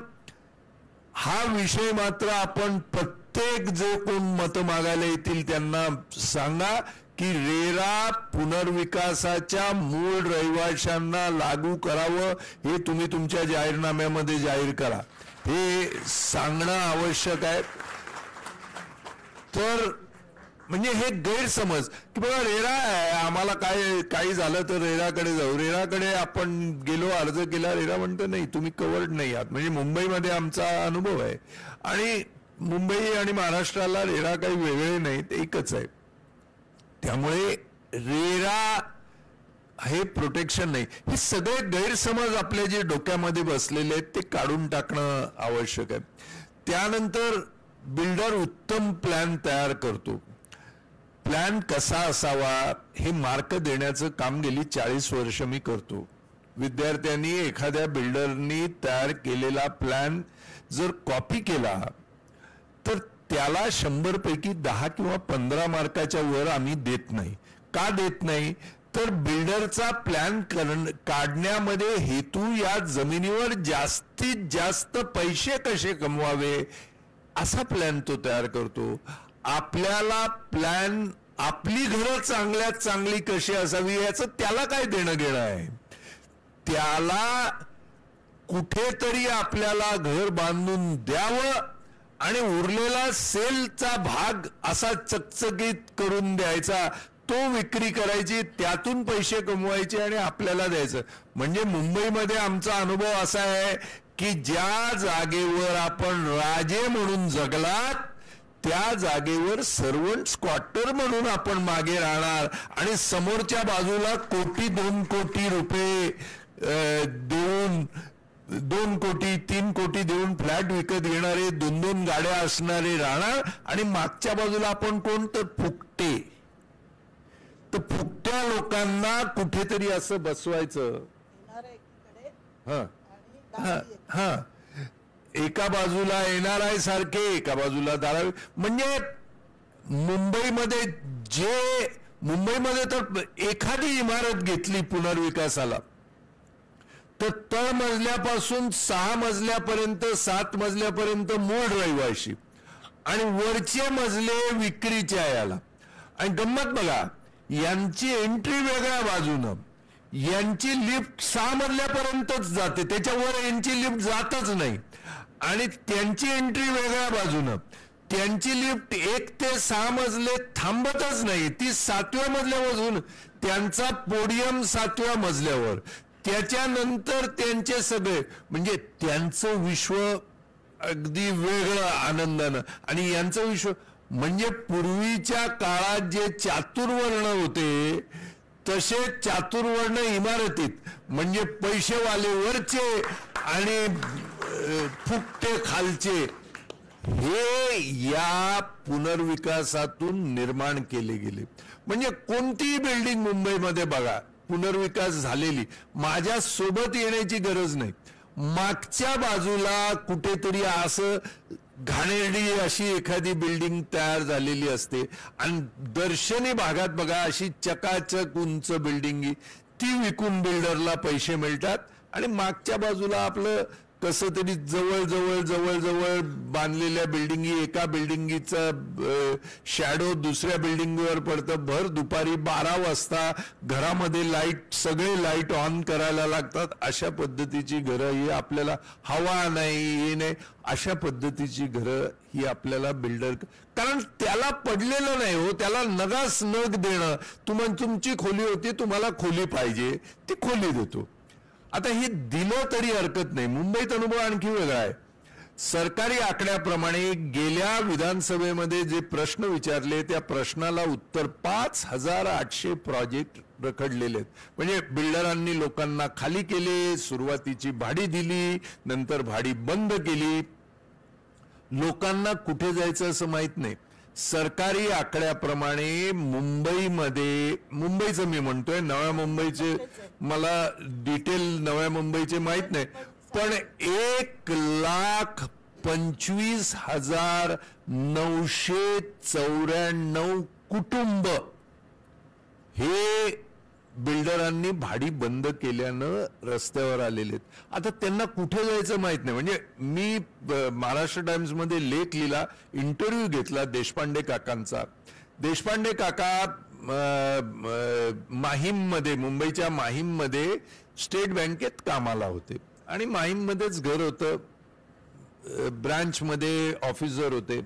हा विषय मात्र आपण प्रत्येक जे कोण मत मागायला येतील त्यांना सांगा की रेरा पुनर्विकासाच्या मूळ रहिवाशांना लागू करावं हे तुम्ही तुमच्या जाहीरनाम्यामध्ये जाहीर करा. हे सांगणं आवश्यक आहे. तर म्हणजे हे गैरसमज. की बघा रेरा आहे आम्हाला काय काही झालं तर रेराकडे जाऊ. रेराकडे आपण गेलो अर्ज केला रेरा म्हणतो नाही तुम्ही कवर्ड नाही आहात. म्हणजे मुंबईमध्ये आमचा अनुभव आहे. आणि मुंबई आणि महाराष्ट्राला रेरा काही वेगळे नाहीत एकच आहे. त्यामुळे रेरा हे प्रोटेक्शन नाही. हे सगळे गैरसमज आपल्या जे डोक्यामध्ये बसलेले आहेत ते काढून टाकणं आवश्यक आहे. त्यानंतर बिल्डर उत्तम प्लॅन तयार करतो. प्लॅन कसा असावा हे मार्क देण्याचं काम गेली चाळीस वर्ष मी करतो. विद्यार्थ्यांनी एखाद्या बिल्डरनी तयार केलेला प्लॅन जर कॉपी केला तर त्याला शंभरपैकी दहा किंवा पंधरा मार्काच्या वर आम्ही देत नाही. का देत नाही? तर बिल्डरचा प्लॅन काढण्यामध्ये हेतू या जमिनीवर जास्तीत जास्त पैसे कसे कमवावे? असा प्लॅन तो तयार करतो. आपल्याला प्लॅन आपली घरं चांगल्यात चांगली कशी असावी याचं त्याला काय देणं घेणं आहे? त्याला कुठेतरी आपल्याला घर बांधून द्यावं आणि उरलेला सेलचा भाग असा चकचकीत करून द्यायचा. तो विक्री करायची त्यातून पैसे कमवायचे आणि आपल्याला द्यायचं. म्हणजे मुंबईमध्ये आमचा अनुभव असा आहे की ज्या जागेवर आपण राजे म्हणून जगलात त्या जागेवर सर्वंट क्वार्टर म्हणून आपण मागे राहणार. आणि समोरच्या बाजूला कोटी दोन कोटी रुपये देऊन दोन कोटी तीन कोटी देऊन फ्लॅट विकत घेणारे दोन दोन गाड्या असणारे राहणार आणि मागच्या बाजूला आपण कोण? तर फुकटे. तर फुकट्या लोकांना कुठेतरी असं बसवायचं. हा. हा. एका बाजूला एन आय सारखे एका बाजूला धारावी म्हणजे मुंबईमध्ये जे मुंबईमध्ये तर एखादी इमारत घेतली पुनर्विकासाला तर तळ मजल्यापासून सहा मजल्यापर्यंत सात मजल्यापर्यंत मूळ रहिवाशी आणि वरचे मजले विक्रीच्या याला. आणि गंमत बघा यांची एंट्री वेगळ्या बाजूनं यांची लिफ्ट सहा मजल्यापर्यंतच जाते त्याच्यावर यांची लिफ्ट जातच नाही. आणि त्यांची एंट्री वेगळ्या बाजूनं. त्यांची लिफ्ट एक ते सहा मजले थांबतच नाही. ती सातव्या मजल्यापासून त्यांचा पोडियम सातव्या मजल्यावर. त्याच्यानंतर त्यांचे सगळे म्हणजे त्यांचं विश्व अगदी वेगळं आनंदानं. आणि यांचं विश्व म्हणजे पूर्वीच्या काळात जे चातुर्वर्ण होते तसे चातुर्वर्ण इमारतीत म्हणजे पैसेवाले वरचे आणि फुकटे खालचे हे या पुनर्विकासातून निर्माण केले गेले. म्हणजे कोणतीही बिल्डिंग मुंबईमध्ये बघा पुनर्विकास झालेली. माझ्या सोबत येण्याची गरज नाही. मागच्या बाजूला कुठेतरी असं घाणेरडी अशी एखादी बिल्डिंग तयार झालेली असते. आणि दर्शनी भागात बघा अशी चकाचक उंच बिल्डिंग ती विकून बिल्डरला पैसे मिळतात. आणि मागच्या बाजूला आपलं कसं तरी जवळ जवळ जवळ जवळ बांधलेल्या बिल्डिंगी एका बिल्डिंगीचं शॅडो दुसऱ्या बिल्डिंगवर पडतं. भर दुपारी बारा वाजता घरामध्ये लाइट सगळे लाइट ऑन करायला लागतात. अशा पद्धतीची घरं ही आपल्याला हवा नाही हे नाही. अशा पद्धतीची घरं ही आपल्याला बिल्डर कारण त्याला पडलेलं नाही हो. त्याला नगास नग देणं. तुम्हाला तुमची खोली होती तुम्हाला खोली पाहिजे. ती खोली देतो. आता हे दिलं तरी हरकत नाही. मुंबईत अनुभव आणखी वेगळा आहे. सरकारी आकड्याप्रमाणे गेल्या विधानसभेमध्ये जे प्रश्न विचारले त्या प्रश्नाला उत्तर पाच हजार आठशे प्रोजेक्ट रखडलेले आहेत. म्हणजे बिल्डरांनी लोकांना खाली केले सुरुवातीची भाडी दिली नंतर भाडी बंद केली. लोकांना कुठे जायचं असं माहीत नाही. सरकारी आकड्याप्रमाणे मुंबईमध्ये मुंबईचं मी म्हणतोय नव्या मुंबईचे मला डिटेल नव्या मुंबईचे माहीत नाही. पण एक लाख पंचवीस हजार नऊशे चौऱ्याण्णव कुटुंब हे बिल्डरांनी भाडी बंद केल्यानं रस्त्यावर आलेले आहेत. आता त्यांना कुठे जायचं माहीत नाही. म्हणजे मी महाराष्ट्र टाइम्समध्ये लेख लिहिला इंटरव्ह्यू घेतला देशपांडे काकांचा. देशपांडे काका माहीममध्ये मुंबईच्या माहीममध्ये स्टेट बँकेत कामाला होते. आणि माहीममध्येच घर होतं. ब्रँचमध्ये ऑफिसर होते.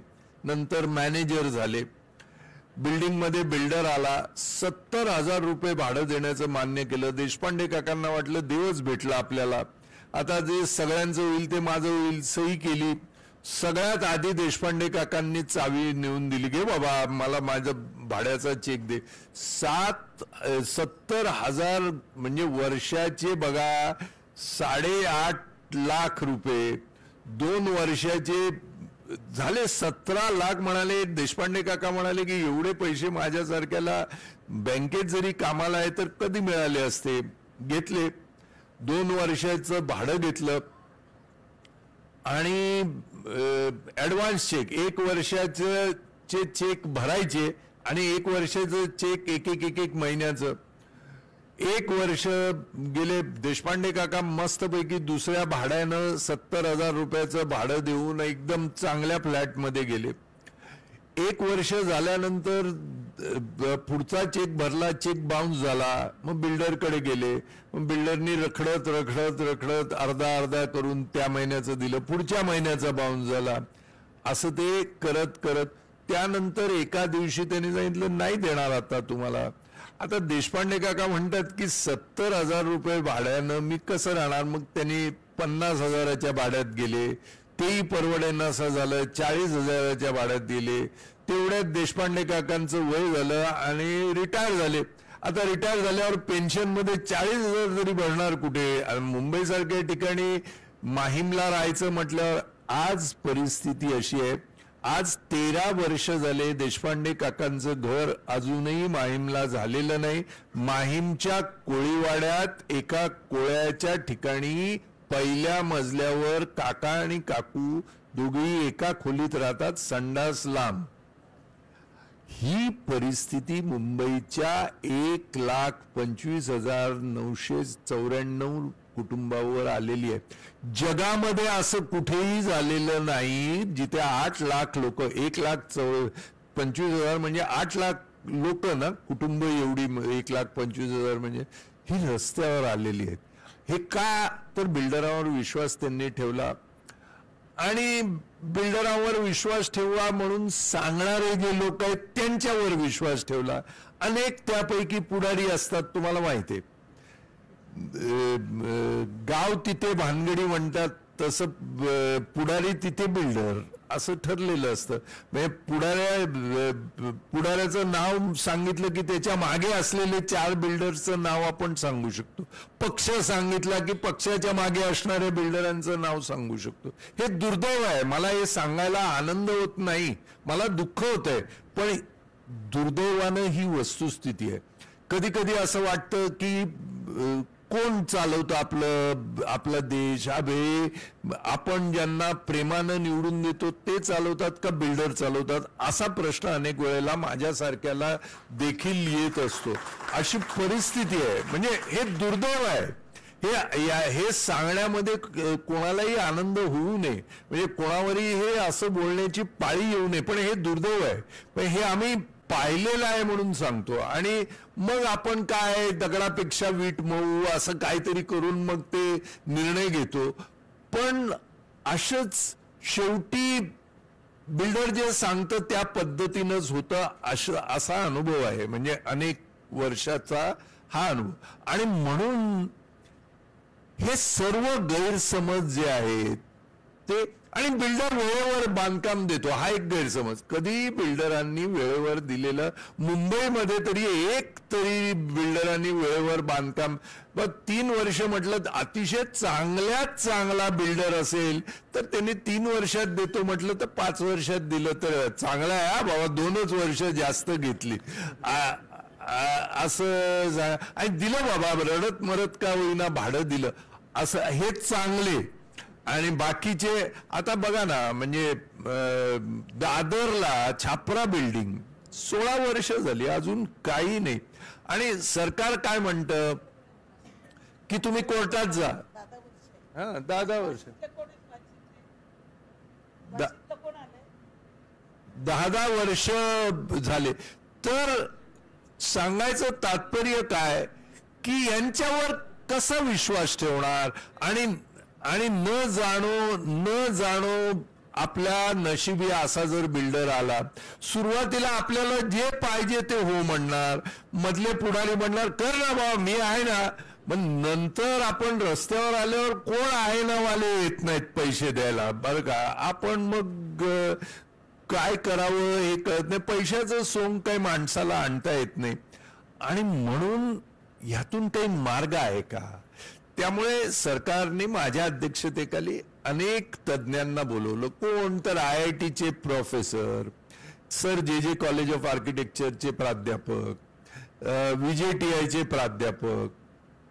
नंतर मॅनेजर झाले. बिल्डिंगमध्ये बिल्डर आला सत्तर हजार रुपये भाडं देण्याचं मान्य केलं. देशपांडे काकांना वाटलं देवच भेटला आपल्याला. आता जे सगळ्यांचं होईल ते माझं होईल सही केली. सगळ्यात आधी देशपांडे काकांनी चावी नेऊन दिली. गे बाबा मला माझं भाड्याचा चेक दे. सात सत्तर हजार म्हणजे वर्षाचे बघा साडेआठ लाख रुपये. दोन वर्षाचे झाले सतरा लाख म्हणाले देशपांडे काका म्हणाले की एवढे पैसे माझ्यासारख्याला बँकेत जरी कामाला आहे तर कधी मिळाले असते? घेतले. दोन वर्षाचं भाडं घेतलं. आणि ॲडव्हान्स चेक एक वर्षाचं चे चेक भरायचे आणि एक वर्षाचं चेक एक एक एक एक महिन्याचं. एक वर्ष गेले देशपांडे काका मस्तपैकी दुसऱ्या भाड्यानं सत्तर हजार रुपयाचं भाडं देऊन एकदम चांगल्या फ्लॅटमध्ये गेले. एक वर्ष झाल्यानंतर पुढचा चेक भरला चेक बाउन्स झाला मग बिल्डरकडे गेले. मग बिल्डरनी रखडत रखडत रखडत अर्धा अर्धा करून त्या महिन्याचं दिलं पुढच्या महिन्याचा बाउन्स झाला. असं ते करत करत त्यानंतर एका दिवशी त्यांनी सांगितलं नाही देणार आता तुम्हाला. आता देशपांडे काका म्हणतात की सत्तर हजार रुपये भाड्यानं मी कसं राहणार? मग त्यांनी पन्नास हजाराच्या भाड्यात गेले तेही परवडेन असं झालं चाळीस हजाराच्या भाड्यात गेले. तेवढ्यात देशपांडे काकांचं वय झालं आणि रिटायर झाले. आता रिटायर झाल्यावर पेन्शनमध्ये चाळीस हजार तरी भरणार कुठे? मुंबईसारख्या ठिकाणी माहीमला राहायचं म्हटल्यावर आज परिस्थिती अशी आहे आज तेरा वर्ष झाले देशपांडे काकांचं घर अजूनही माहीमला झालेलं नाही. माहीमच्या कोळीवाड्यात एका कोळ्याच्या ठिकाणी पहिल्या मजल्यावर काका आणि काकू दोघेही एका खोलीत राहतात संडास लांब. ही परिस्थिती मुंबईच्या एक लाख पंचवीस हजार नऊशे चौऱ्याण्णव कुटुंबावर आलेली आहे. जगामध्ये असं कुठेही झालेलं नाही जिथे आठ लाख लोक एक लाख चौ पंचवीस हजार म्हणजे आठ लाख लोक ना कुटुंब एवढी एक लाख पंचवीस हजार म्हणजे ही रस्त्यावर आलेली आहेत. हे का तर बिल्डरावर विश्वास त्यांनी ठेवला आणि बिल्डरांवर विश्वास ठेवला म्हणून सांगणारे जे लोक आहेत त्यांच्यावर विश्वास ठेवला. अनेक त्यापैकी पुढारी असतात तुम्हाला माहिती आहे. गाव तिथे भानगडी म्हणतात तसं पुढारी तिथे बिल्डर असं ठरलेलं असतं. म्हणजे पुढाऱ्या पुढाऱ्याचं नाव सांगितलं की त्याच्यामागे असलेले चार बिल्डरचं नाव आपण सांगू शकतो. पक्ष सांगितला की पक्षाच्या मागे असणाऱ्या बिल्डरांचं नाव सांगू शकतो. हे दुर्दैव आहे. मला हे सांगायला आनंद होत नाही. मला दुःख होत आहे. पण दुर्दैवानं ही वस्तुस्थिती आहे. कधी कधी असं वाटतं की कोण चालवतं आपलं आपला देश? हा आपण ज्यांना प्रेमानं निवडून देतो ते चालवतात का बिल्डर चालवतात? असा प्रश्न अनेक वेळेला माझ्यासारख्याला देखील येत असतो. अशी परिस्थिती आहे. म्हणजे हे दुर्दैव आहे. हे या हे सांगण्यामध्ये कोणालाही आनंद होऊ नये. म्हणजे कोणावरही हे असं बोलण्याची पाळी येऊ नये. पण हे दुर्दैव आहे. पण हे आम्ही पाहिलेलं आहे म्हणून सांगतो. आणि मग आपण काय दगडापेक्षा वीट मऊ असं काहीतरी करून मग ते निर्णय घेतो. पण अशच शेवटी बिल्डर जे सांगतं त्या पद्धतीनंच होतं असं असा अनुभव आहे. म्हणजे अनेक वर्षाचा हा अनुभव. आणि म्हणून हे सर्व गैरसमज जे आहेत ते आणि बिल्डर वेळेवर बांधकाम देतो हा एक गैरसमज. कधी बिल्डरांनी वेळेवर दिलेलं मुंबईमध्ये तरी एक तरी बिल्डरांनी वेळेवर बांधकाम बघ तीन वर्ष म्हटलं अतिशय चांगल्यात चांगला बिल्डर असेल तर त्यांनी तीन वर्षात देतो म्हटलं तर पाच वर्षात दिलं तर चांगला आहे बाबा दोनच वर्ष जास्त घेतली. असं आणि दिलं बाबा रडत मरत का होईना भाडं दिलं. असं हे चांगले. आणि बाकीचे आता बघा ना म्हणजे दादरला छापरा बिल्डिंग सोळा वर्ष झाली अजून काही नाही. आणि सरकार काय म्हणत? की तुम्ही कोर्टात जा. हा दहा दहा वर्ष. दहा दहा वर्ष झाले. तर सांगायचं तात्पर्य काय? की यांच्यावर कसा विश्वास ठेवणार? आणि आणि न जाणो न जाणो आपल्या नशिबी असा जर बिल्डर आला सुरुवातीला आपल्याला जे पाहिजे ते हो म्हणणार मधले पुढारी म्हणणार कर ना बाबा मी आहे ना. पण नंतर आपण रस्त्यावर आल्यावर कोण आहे ना वाले येत नाहीत पैसे द्यायला. बरं का? आपण मग काय करावं हे कळत नाही. पैशाचं सोंग काही माणसाला आणता येत नाही. आणि म्हणून ह्यातून काही मार्ग आहे का? त्यामुळे सरकारने माझ्या अध्यक्षतेखाली अनेक तज्ज्ञांना बोलवलं. कोण तर आय आय टीचे professor sir J J college of आर्किटेक्चरचे प्राध्यापक विजे टी आयचे प्राध्यापक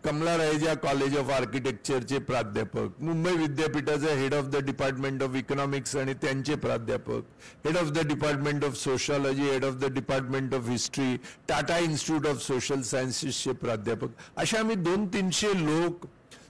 कमला रायजा कॉलेज ऑफ आर्किटेक्चरचे प्राध्यापक मुंबई विद्यापीठाचे head of the department of economics आणि त्यांचे प्राध्यापक head of the department of sociology head of the department of history Tata institute of social सायन्सेसचे प्राध्यापक. असे आम्ही दोन तीनशे लोक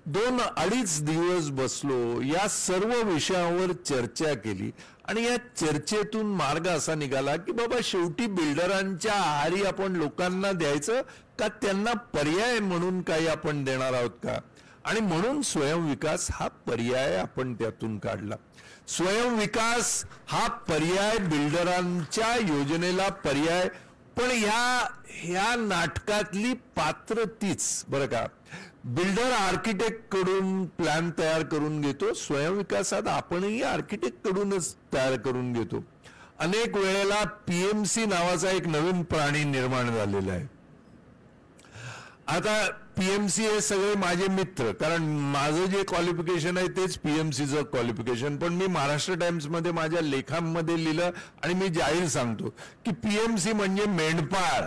दोन अडीच दिवस बसलो या सर्व विषयावर चर्चा केली आणि या चर्चेतून मार्ग असा निघाला की बाबा शेवटी बिल्डरांच्या आहारी आपण लोकांना द्यायचं का त्यांना पर्याय म्हणून काही आपण देणार आहोत का? आणि म्हणून स्वयंविकास हा पर्याय आपण त्यातून काढला. स्वयंविकास हा पर्याय बिल्डरांच्या योजनेला पर्याय पण ह्या ह्या नाटकातली पात्र तीच. बरं का? बिल्डर आर्किटेक्टकडून प्लॅन तयार करून घेतो स्वयंविकासात आपणही आर्किटेक्ट कडूनच तयार करून घेतो. अनेक वेळेला पीएमसी नावाचा एक नवीन प्राणी निर्माण झालेला आहे. आता पीएमसी हे सगळे माझे मित्र कारण माझं जे क्वालिफिकेशन आहे तेच पीएमसीचं क्वालिफिकेशन पण मी महाराष्ट्र टाइम्समध्ये माझ्या लेखांमध्ये लिहिलं आणि मी जाहीर सांगतो की पीएमसी म्हणजे मेंढपाळ.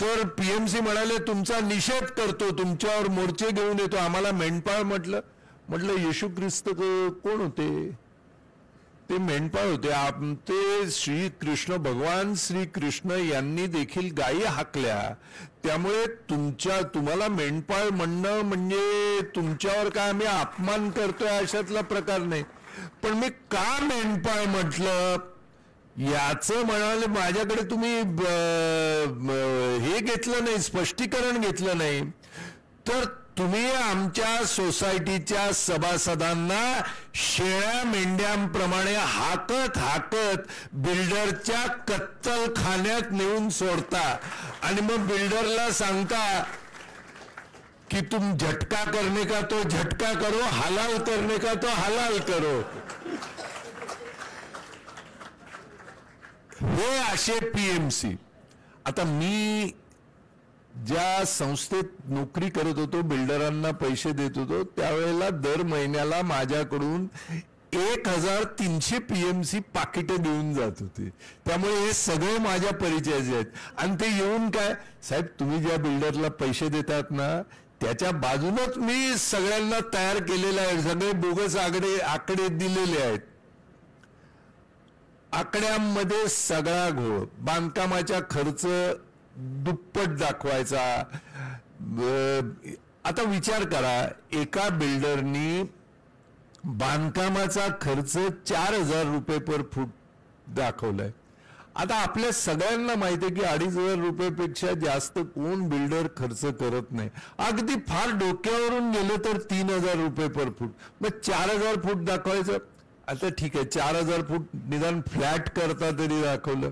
तर पीएमसी म्हणाले तुमचा निषेध करतो तुमच्यावर मोर्चे घेऊन येतो. आम्हाला मेंढपाळ म्हटलं. म्हटलं येशू ख्रिस्त कोण होते? ते मेंढपाळ होते. आमचे श्री कृष्ण भगवान श्री कृष्ण यांनी देखील गायी हाकल्या. त्यामुळे तुमच्या तुम्हाला मेंढपाळ म्हणणं म्हणजे तुमच्यावर काय आम्ही अपमान करतोय अशातला प्रकार नाही. पण मी का मेंढपाळ म्हटलं? याचं म्हणाले माझ्याकडे तुम्ही हे घेतलं नाही स्पष्टीकरण घेतलं नाही. तर तुम्ही आमच्या सोसायटीच्या सभासदांना शेळ्या मेंढ्यांप्रमाणे हाकत हाकत बिल्डरच्या कत्तलखान्यात नेऊन सोडता. आणि मग बिल्डरला सांगता की तुम झटका करणे का तो झटका करो हलाल करणे का तो हलाल करो. हे असे पीएमसी आता मी ज्या संस्थेत नोकरी करत होतो बिल्डरांना पैसे देत होतो त्यावेळेला दर महिन्याला माझ्याकडून एक हजार तीनशे पीएमसी पाकिटं देऊन जात होते. त्यामुळे हे सगळे माझ्या परिचयाचे आहेत. आणि ते येऊन काय साहेब तुम्ही ज्या बिल्डरला पैसे देतात ना त्याच्या बाजूनच मी सगळ्यांना तयार केलेलं आहे. सगळे बोगस आकडे आकडे दिलेले आहेत. आकड्यांमध्ये सगळा घोळ. बांधकामाचा खर्च दुप्पट दाखवायचा. आता विचार करा एका बिल्डरनी बांधकामाचा खर्च चार हजार रुपये पर फूट दाखवलाय. आता आपल्या सगळ्यांना माहिती आहे की अडीच हजार रुपयेपेक्षा जास्त कोण बिल्डर खर्च करत नाही. अगदी फार डोक्यावरून गेलं तर तीन हजार रुपये पर फूट मग चार हजार फूट दाखवायचं? आता ठीक आहे चार हजार फूट निदान फ्लॅट करता तरी दाखवलं.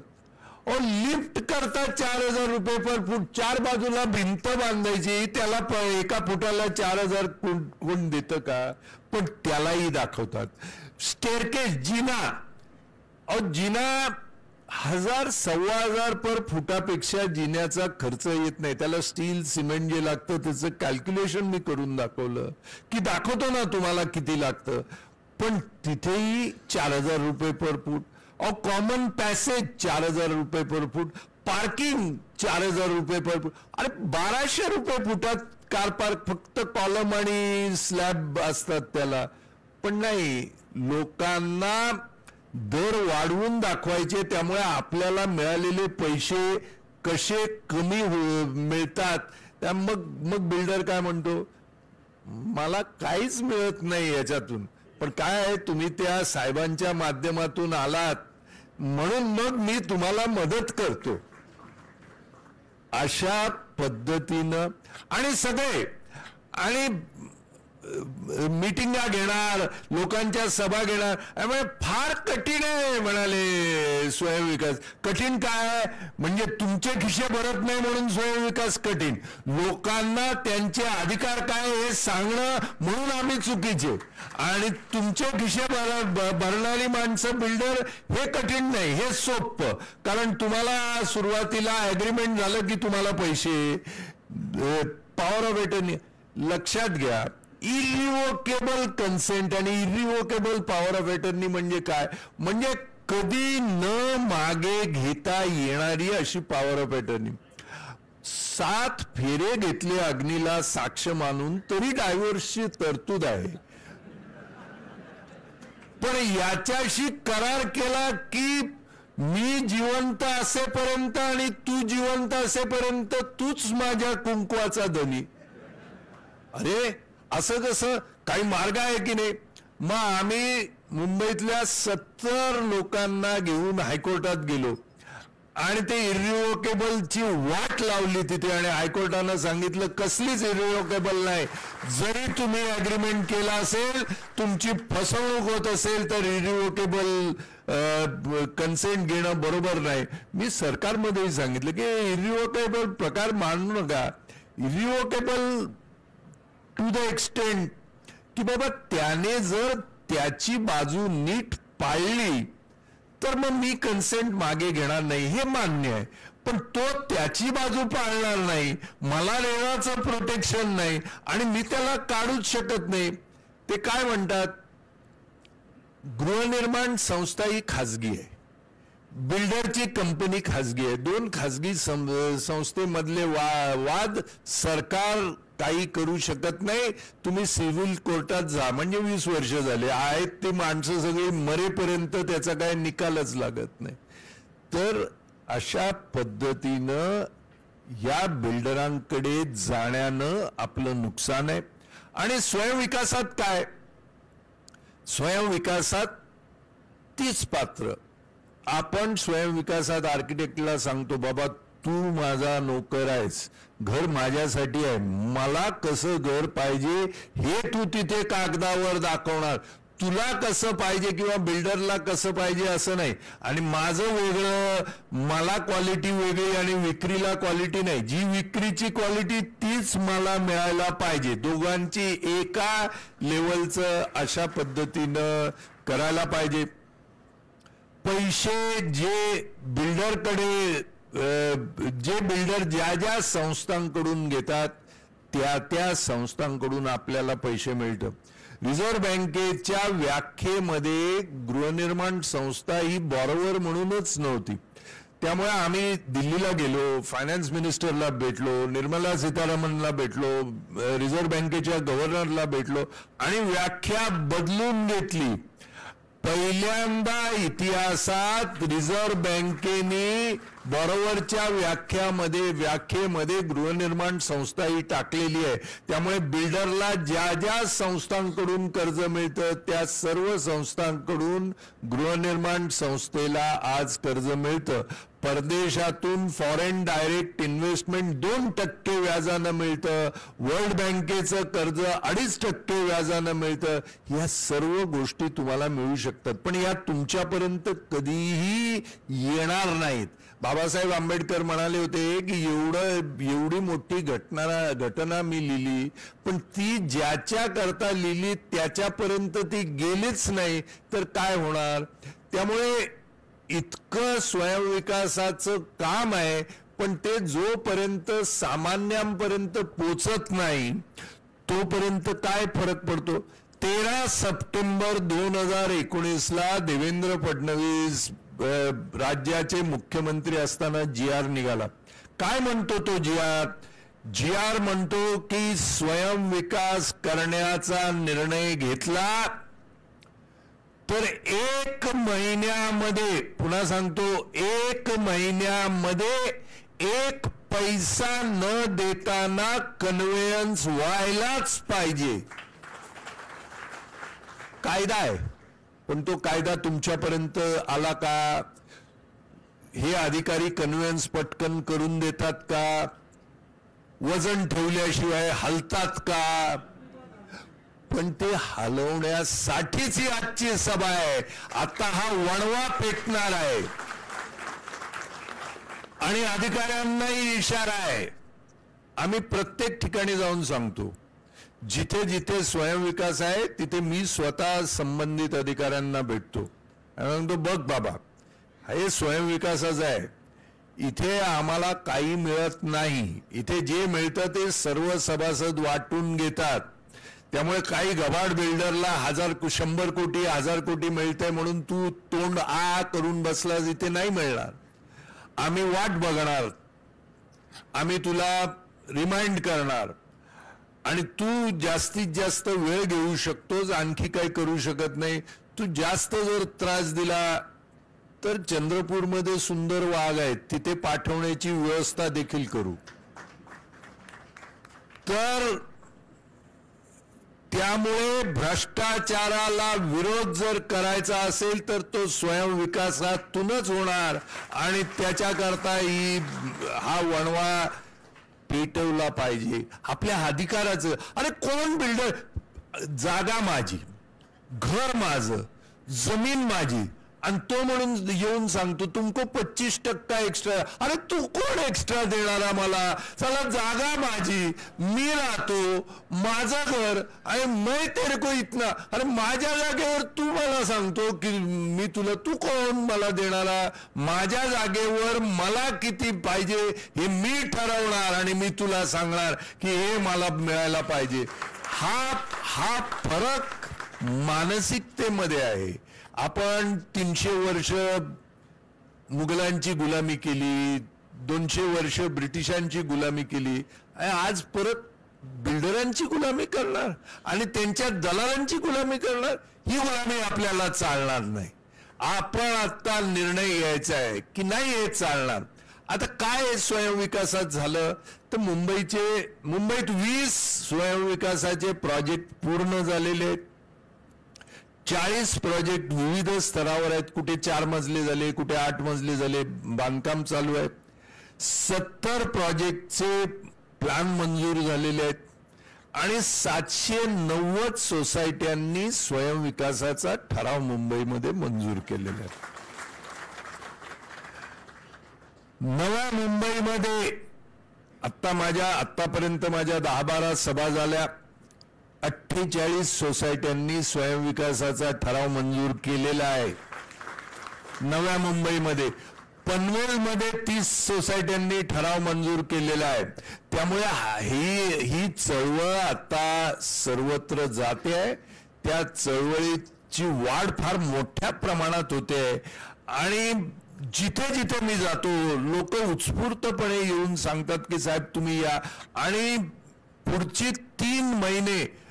और लिफ्ट करता चार हजार रुपये पर फूट चार बाजूला भिंत बांधायची त्याला एका फुटाला चार हजार कोण देतं का? पण त्यालाही दाखवतात. स्टेअरकेस जिना. अहो जिना हजार सव्वा हजार पर फुटापेक्षा जिन्याचा खर्च येत नाही. त्याला स्टील सिमेंट जे लागतं त्याचं कॅल्क्युलेशन मी करून दाखवलं. की दाखवतो ना तुम्हाला किती लागतं. पण तिथेही चार हजार रुपये पर फूट. और कॉमन पॅसेज चार हजार रुपये पर फूट पार्किंग चार हजार रुपये पर फूट। अरे बाराशे रुपये फुटात कार पार्क फक्त कॉलम आणि स्लॅब असतात त्याला. पण नाही लोकांना दर वाढवून दाखवायचे त्यामुळे आपल्याला मिळालेले पैसे कसे कमी हो मिळतात. त्या मग मग बिल्डर काय म्हणतो? मला काहीच मिळत नाही याच्यातून. पण काय आहे तुम्ही त्या साहेबांच्या माध्यमातून आलात म्हणून मग मी तुम्हाला मदत करतो. अशा पद्धतीनं आणि सगळे आणि मिटिंगा घेणार लोकांच्या सभा घेणार. त्यामुळे फार कठीण आहे म्हणाले स्वयंविकास. कठीण काय म्हणजे तुमचे खिशे भरत नाही म्हणून स्वयंविकास कठीण. लोकांना त्यांचे अधिकार काय हे सांगणं म्हणून आम्ही चुकीचे. आणि तुमचे खिशे भर भरणारी माणसं बिल्डर हे कठीण नाही हे सोपं कारण तुम्हाला सुरुवातीला ऍग्रीमेंट झालं की तुम्हाला पैसे पॉवर ऑफ एटर्नी लक्षात घ्या इरिवोकेबल कन्सेंट आणि इरिवोकेबल पॉवर ऑफ अटर्नी म्हणजे काय? म्हणजे कधी न मागे घेता येणारी अशी पॉवर ऑफ अटर्नी सात फेरे घेतले अग्नीला साक्ष मानून तरी डायव्हर्सची तरतूद आहे. पण याच्याशी करार केला की मी जिवंत असेपर्यंत आणि तू जिवंत असेपर्यंत तूच माझ्या कुंकवाचा धनी. अरे असं कसं? काही मार्ग आहे की नाही? मग आम्ही मुंबईतल्या सत्तर लोकांना घेऊन हायकोर्टात गेलो. आणि ते इरिव्होकेबलची वाट लावली तिथे आणि हायकोर्टानं सांगितलं कसलीच इरिव्होकेबल नाही. जरी तुम्ही अग्रीमेंट केला असेल तुमची फसवणूक होत असेल तर इरिव्होकेबल कन्सेंट घेणं बरोबर नाही. मी सरकारमध्येही सांगितलं की इरिव्होकेबल प्रकार मानू नका. इरिव्होकेबल टू द एक्सटेंट की बाबा त्याने जर त्याची बाजू नीट पाळली तर मग मी कन्सेंट मागे घेणार नाही हे मान्य आहे. पण तो त्याची बाजू पाळणार नाही मला रेवाचं प्रोटेक्शन नाही आणि मी त्याला काढूच शकत नाही. ते काय म्हणतात? गृहनिर्माण संस्था ही खाजगी आहे. बिल्डरची कंपनी खाजगी आहे. दोन खाजगी संस्थेमधले वा वाद सरकार काही करू शकत नाही. तुम्ही सिव्हिल कोर्टात जा. म्हणजे वीस वर्ष झाले. आहेत ते माणसं सगळी मरेपर्यंत त्याचा काय निकालच लागत नाही. तर अशा पद्धतीनं या बिल्डरांकडे जाण्यानं आपलं नुकसान आहे. आणि स्वयंविकासात काय? स्वयंविकासात तीच पात्र. आपण स्वयंविकासात आर्किटेक्टला सांगतो बाबा तू माझा नोकर आहेस. घर माझ्यासाठी आहे. मला कसं घर पाहिजे हे तू तिथे कागदावर दाखवणार. तुला कसं पाहिजे किंवा बिल्डरला कसं पाहिजे असं नाही. आणि माझं वेगळं मला क्वालिटी वेगळी आणि विक्रीला क्वालिटी नाही. जी विक्रीची क्वालिटी तीच मला मिळायला पाहिजे. दोघांची एका लेवलचं अशा पद्धतीनं करायला पाहिजे. पैसे जे बिल्डरकडे जे बिल्डर ज्या ज्या संस्थांकडून घेतात त्या त्या संस्थांकडून आपल्याला पैसे मिळतं. रिझर्व्ह बँकेच्या व्याख्येमध्ये गृहनिर्माण संस्था ही बॉरोवर म्हणूनच नव्हती. त्यामुळे आम्ही दिल्लीला गेलो फायनान्स मिनिस्टरला भेटलो निर्मला सीतारामनला भेटलो रिझर्व्ह बँकेच्या गव्हर्नरला भेटलो आणि व्याख्या बदलून घेतली. पहिल्यांदा इतिहासात रिझर्व्ह बँकेने बरोबरच्या व्याख्यामध्ये व्याख्येमध्ये गृहनिर्माण संस्था ही टाकलेली आहे. त्यामुळे बिल्डरला ज्या ज्या संस्थांकडून कर्ज मिळतं त्या सर्व संस्थांकडून गृहनिर्माण संस्थेला आज कर्ज मिळतं. परदेशातून फॉरेन डायरेक्ट इन्व्हेस्टमेंट दोन टक्के व्याजानं मिळतं. वर्ल्ड बँकेचं कर्ज अडीच टक्के व्याजानं मिळतं. या सर्व गोष्टी तुम्हाला मिळू शकतात. पण या तुमच्यापर्यंत कधीही येणार नाहीत. बाबासाहेब आंबेडकर म्हणाले होते की एवढं एवढी मोठी घटना घटना मी लिहिली पण ती ज्याच्या करता लिहिली त्याच्यापर्यंत ती गेलीच नाही तर काय होणार? त्यामुळे इतकं स्वयंविकासाचं काम आहे पण ते जोपर्यंत सामान्यांपर्यंत पोचत नाही तोपर्यंत काय फरक पडतो? तेरा सप्टेंबर दोन हजार एकोणीसला देवेंद्र फडणवीस राज्याचे मुख्यमंत्री असताना जी आर निघाला. काय म्हणतो तो जी आर? जी आर म्हणतो की स्वयंविकास करण्याचा निर्णय घेतला तर एक महिन्यामध्ये पुन्हा सांगतो एक महिन्यामध्ये एक पैसा न देताना कन्व्हेयन्स व्हायलाच पाहिजे. कायदा आहे. पण तो कायदा तुमच्यापर्यंत आला का? हे अधिकारी कन्व्हेन्स पटकन करून देतात का? वजन ठेवल्याशिवाय हलतात का? पण ते हलवण्यासाठीच ही आजची सभा आहे. आता हा वणवा पेटणार आहे. आणि अधिकाऱ्यांनाही इशारा आहे. आम्ही प्रत्येक ठिकाणी जाऊन सांगतो. जिथे जिथे स्वयंविकास आहे तिथे मी स्वतः संबंधित अधिकाऱ्यांना भेटतो. म्हणतो बघ बाबा हे स्वयंविकासाच आहे. इथे आम्हाला काही मिळत नाही. इथे जे मिळतं ते सर्व सभासद वाटून घेतात. त्यामुळे काही गबाड बिल्डरला हजार शंभर कोटी हजार कोटी मिळतंय म्हणून तू तोंड आ करून बसलास इथे नाही मिळणार. आम्ही वाट बघणार. आम्ही तुला रिमाइंड करणार. आणि तू जास्तीत जास्त वेळ घेऊ शकतोस आणखी काही करू शकत नाही. तू जास्त जर त्रास दिला तर चंद्रपूरमध्ये सुंदर वाघ आहेत. तिथे पाठवण्याची व्यवस्था देखील करू. तर त्यामुळे भ्रष्टाचाराला विरोध जर करायचा असेल तर तो स्वयंविकासातूनच होणार. आणि त्याच्याकरता ही हा वणवा पेटवला पाहिजे. आपल्या अधिकाराचं. अरे कोण बिल्डर जागा माझी. घर माझं. जमीन माझी. आणि तो म्हणून येऊन सांगतो तुमको पच्चीस टक्का एक्स्ट्रा अरे तू कोण एक्स्ट्रा देणारा मला चला जागा माझी. मी राहतो. माझं घर आणि मै तेरको इतना. अरे माझ्या जागेवर तू मला सांगतो की मी तुला तू कोण मला देणारा? माझ्या जागेवर मला किती पाहिजे हे मी ठरवणार आणि मी तुला सांगणार की हे मला मिळायला पाहिजे. हा हा फरक मानसिकतेमध्ये आहे. आपण तीनशे वर्ष मुघलांची गुलामी केली दोनशे वर्ष ब्रिटिशांची गुलामी केली आज परत बिल्डरांची गुलामी करणार आणि त्यांच्या दलालांची गुलामी करणार ही गुलामी आपल्याला चालणार नाही. आपण आता निर्णय घ्यायचा आहे की नाही हे चालणार? आता काय स्वयंविकासात झालं? तर मुंबईचे मुंबईत वीस स्वयंविकासाचे प्रोजेक्ट पूर्ण झालेले आहेत. चाळीस प्रोजेक्ट विविध स्तरावर आहेत. कुठे चार मजले झाले कुठे आठ मजले झाले बांधकाम चालू आहे. सत्तर प्रोजेक्टचे प्लॅन मंजूर झालेले आहेत. आणि सातशे नव्वद सोसायट्यांनी स्वयंविकासाचा ठराव मुंबईमध्ये मंजूर केलेला आहे. नव्या मुंबईमध्ये आत्ता माझ्या आत्तापर्यंत माझ्या दहा बारा सभा झाल्या. अठ्ठेचाळीस सोसायट्यांनी स्वयंविकासाचा ठराव मंजूर केलेला आहे. नव्या मुंबईमध्ये पनवेलमध्ये तीस सोसायट्यांनी ठराव मंजूर केलेला आहे. त्यामुळे ही ही चळवळ आता सर्वत्र जाते आहे. त्या चळवळीची वाढ फार मोठ्या प्रमाणात होते आणि जिथे जिथे मी जातो लोक उत्स्फूर्तपणे येऊन सांगतात की साहेब तुम्ही या. आणि पुढची तीन महिने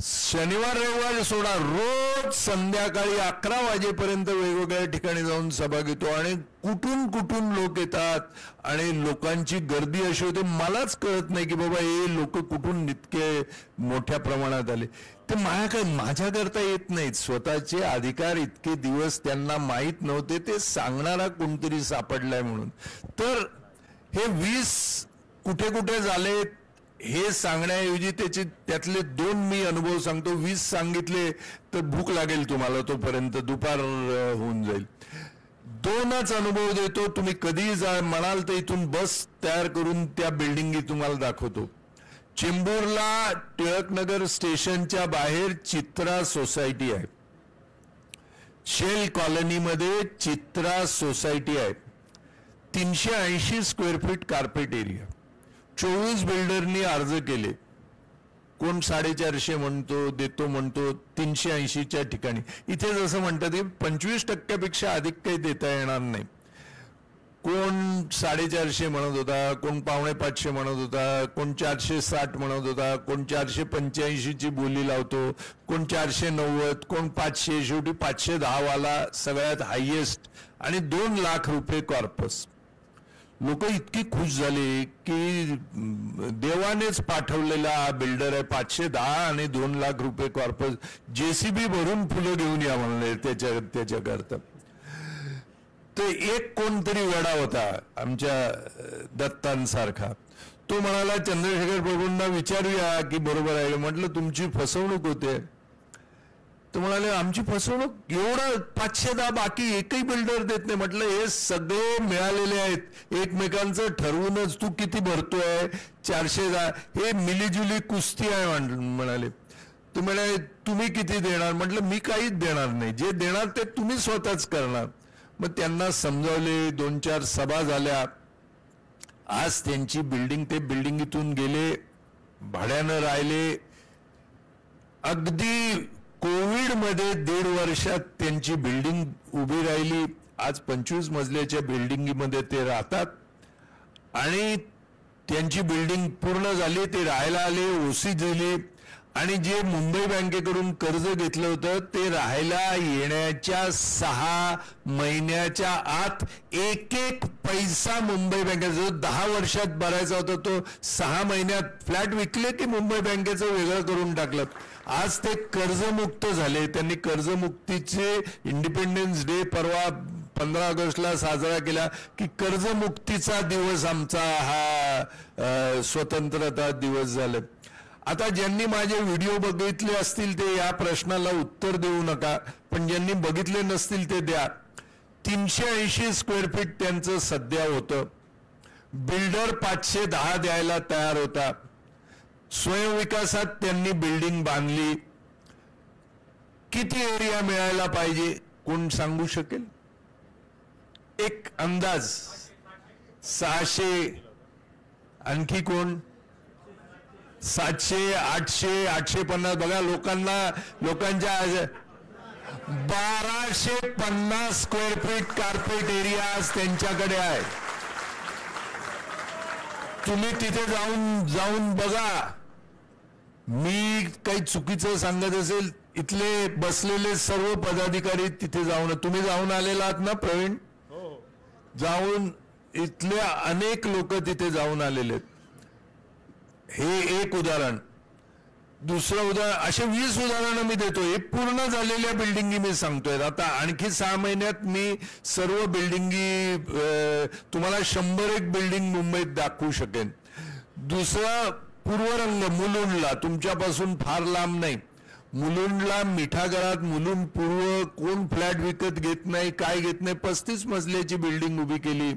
शनिवार रविवार सोडा. रोज संध्याकाळी अकरा वाजेपर्यंत वेगवेगळ्या ठिकाणी जाऊन सभा घेतो आणि कुठून कुठून लोक येतात आणि लोकांची गर्दी अशी होते. मलाच कळत नाही की बाबा हे लोक कुठून इतके मोठ्या प्रमाणात आले. ते माझ्या काय माझ्याकरता येत नाहीत. स्वतःचे अधिकार इतके दिवस त्यांना माहीत नव्हते. ते सांगणारा कोणतरी सापडलाय म्हणून. तर हे वीस कुठे कुठे झालेत? हे सांगण्याऐवजी त्याचे त्यातले दोन मी अनुभव सांगतो वीस सांगितले तर भूक लागेल तुम्हाला तोपर्यंत दुपार होऊन जाईल. दोनच अनुभव देतो तुम्ही कधीही जा म्हणाल तर इथून बस तयार करून त्या बिल्डिंगी तुम्हाला दाखवतो. चेंबूरला टिळकनगर स्टेशनच्या बाहेर चित्रा सोसायटी आहे. शेल कॉलनीमध्ये चित्रा सोसायटी आहे. तीनशे ऐंशी स्क्वेअर फीट कार्पेट एरिया. चोवीस बिल्डरनी अर्ज केले. कोण साडेचारशे म्हणतो देतो म्हणतो तीनशे ऐंशीच्या ठिकाणी. इथे जसं म्हणतात की पंचवीस टक्क्यापेक्षा अधिक काही देता येणार नाही. कोण साडेचारशे म्हणत होता कोण पावणे पाचशे म्हणत होता कोण चारशे साठ म्हणत होता कोण चारशे पंच्याऐंशीची बोली लावतो कोण चारशे नव्वद कोण पाचशे शेवटी पाचशे दहावाला सगळ्यात हायेस्ट आणि दोन लाख रुपये कॉर्पस लोक इतकी खुश झाली की देवानेच पाठवलेला हा बिल्डर आहे पाचशे दहा आणि दोन लाख रुपये कॉर्पस जेसीबी भरून फुलं घेऊन या म्हणले त्याच्या त्याच्याकरता. ते एक कोणतरी वेडा होता आमच्या दत्तांसारखा. तो म्हणाला चंद्रशेखर प्रभूंना विचारूया की बरोबर आहे. म्हटलं तुमची फसवणूक होते. तर म्हणाले आमची फसवणूक एवढं पाचशे दहा बाकी एकही बिल्डर देत नाही. म्हटलं हे सगळे मिळालेले आहेत. एकमेकांचं ठरवूनच तू किती भरतोय? चारशे दहा हे मिलीजुली कुस्ती आहे म्हणाले. तू म्हणाले तुम्ही किती देणार? म्हटलं मी काहीच देणार नाही. जे देणार ते तुम्ही स्वतःच करणार. मग त्यांना समजावले दोन चार सभा झाल्या. आज त्यांची बिल्डिंग ते बिल्डिंग इथून गेले भाड्यानं राहिले. अगदी कोविडमध्ये दीड वर्षात त्यांची बिल्डिंग उभी राहिली. आज पंचवीस मजल्याच्या बिल्डिंगमध्ये ते राहतात. आणि त्यांची बिल्डिंग पूर्ण झाली ते राहायला आले ओसी दिली आणि जे मुंबई बँकेकडून कर्ज घेतलं होतं ते राहायला येण्याच्या सहा महिन्याच्या आत एक एक पैसा मुंबई बँकेचा जो दहा वर्षात भरायचा होता तो सहा महिन्यात फ्लॅट विकले की मुंबई बँकेचं वेगळं करून टाकलं. आज ते कर्जमुक्त झाले. त्यांनी कर्जमुक्तीचे इंडिपेंडन्स डे परवा पंधरा ऑगस्टला साजरा केला की कर्जमुक्तीचा दिवस आमचा हा स्वतंत्रता दिवस झाला. आता ज्यांनी माझे व्हिडिओ बघितले असतील ते या प्रश्नाला उत्तर देऊ नका पण ज्यांनी बघितले नसतील ते द्या. तीनशे ऐंशी स्क्वेअर फीट त्यांचं सध्या होतं. बिल्डर पाचशे दहा द्यायला तयार होता. स्वयंविकासात त्यांनी बिल्डिंग बांधली. किती एरिया मिळायला पाहिजे कोण सांगू शकेल? एक अंदाज. सहाशे आणखी कोण? सातशे आठशे आठशे पन्नास. बघा लोकांना लोकांच्या बाराशे पन्नास स्क्वेअर फीट कार्पेट एरिया त्यांच्याकडे आहे. तुम्ही तिथे जाऊन जाऊन बघा. मी काही चुकीचं सांगत असेल इथले बसलेले सर्व पदाधिकारी तिथे जाऊन तुम्ही जाऊन आलेला आहात ना प्रवीण? जाऊन इथले अनेक लोक तिथे जाऊन आलेले आहेत. हे एक उदाहरण. दुसरं उदाहरण असे वीस उदाहरणं मी देतो हे पूर्ण झालेल्या बिल्डिंगी मी सांगतोय. आता आणखी सहा महिन्यात मी सर्व बिल्डिंगी तुम्हाला शंभर एक बिल्डिंग मुंबईत दाखवू शकेन. दुसरं पूर्वरंग मुलुंडला तुमच्यापासून फार लांब नाही. मुलुंडला मिठागरात मुलुंड पूर्व कोण फ्लॅट विकत घेत नाही काय घेत नाही पस्तीस मजल्याची बिल्डिंग उभी केली.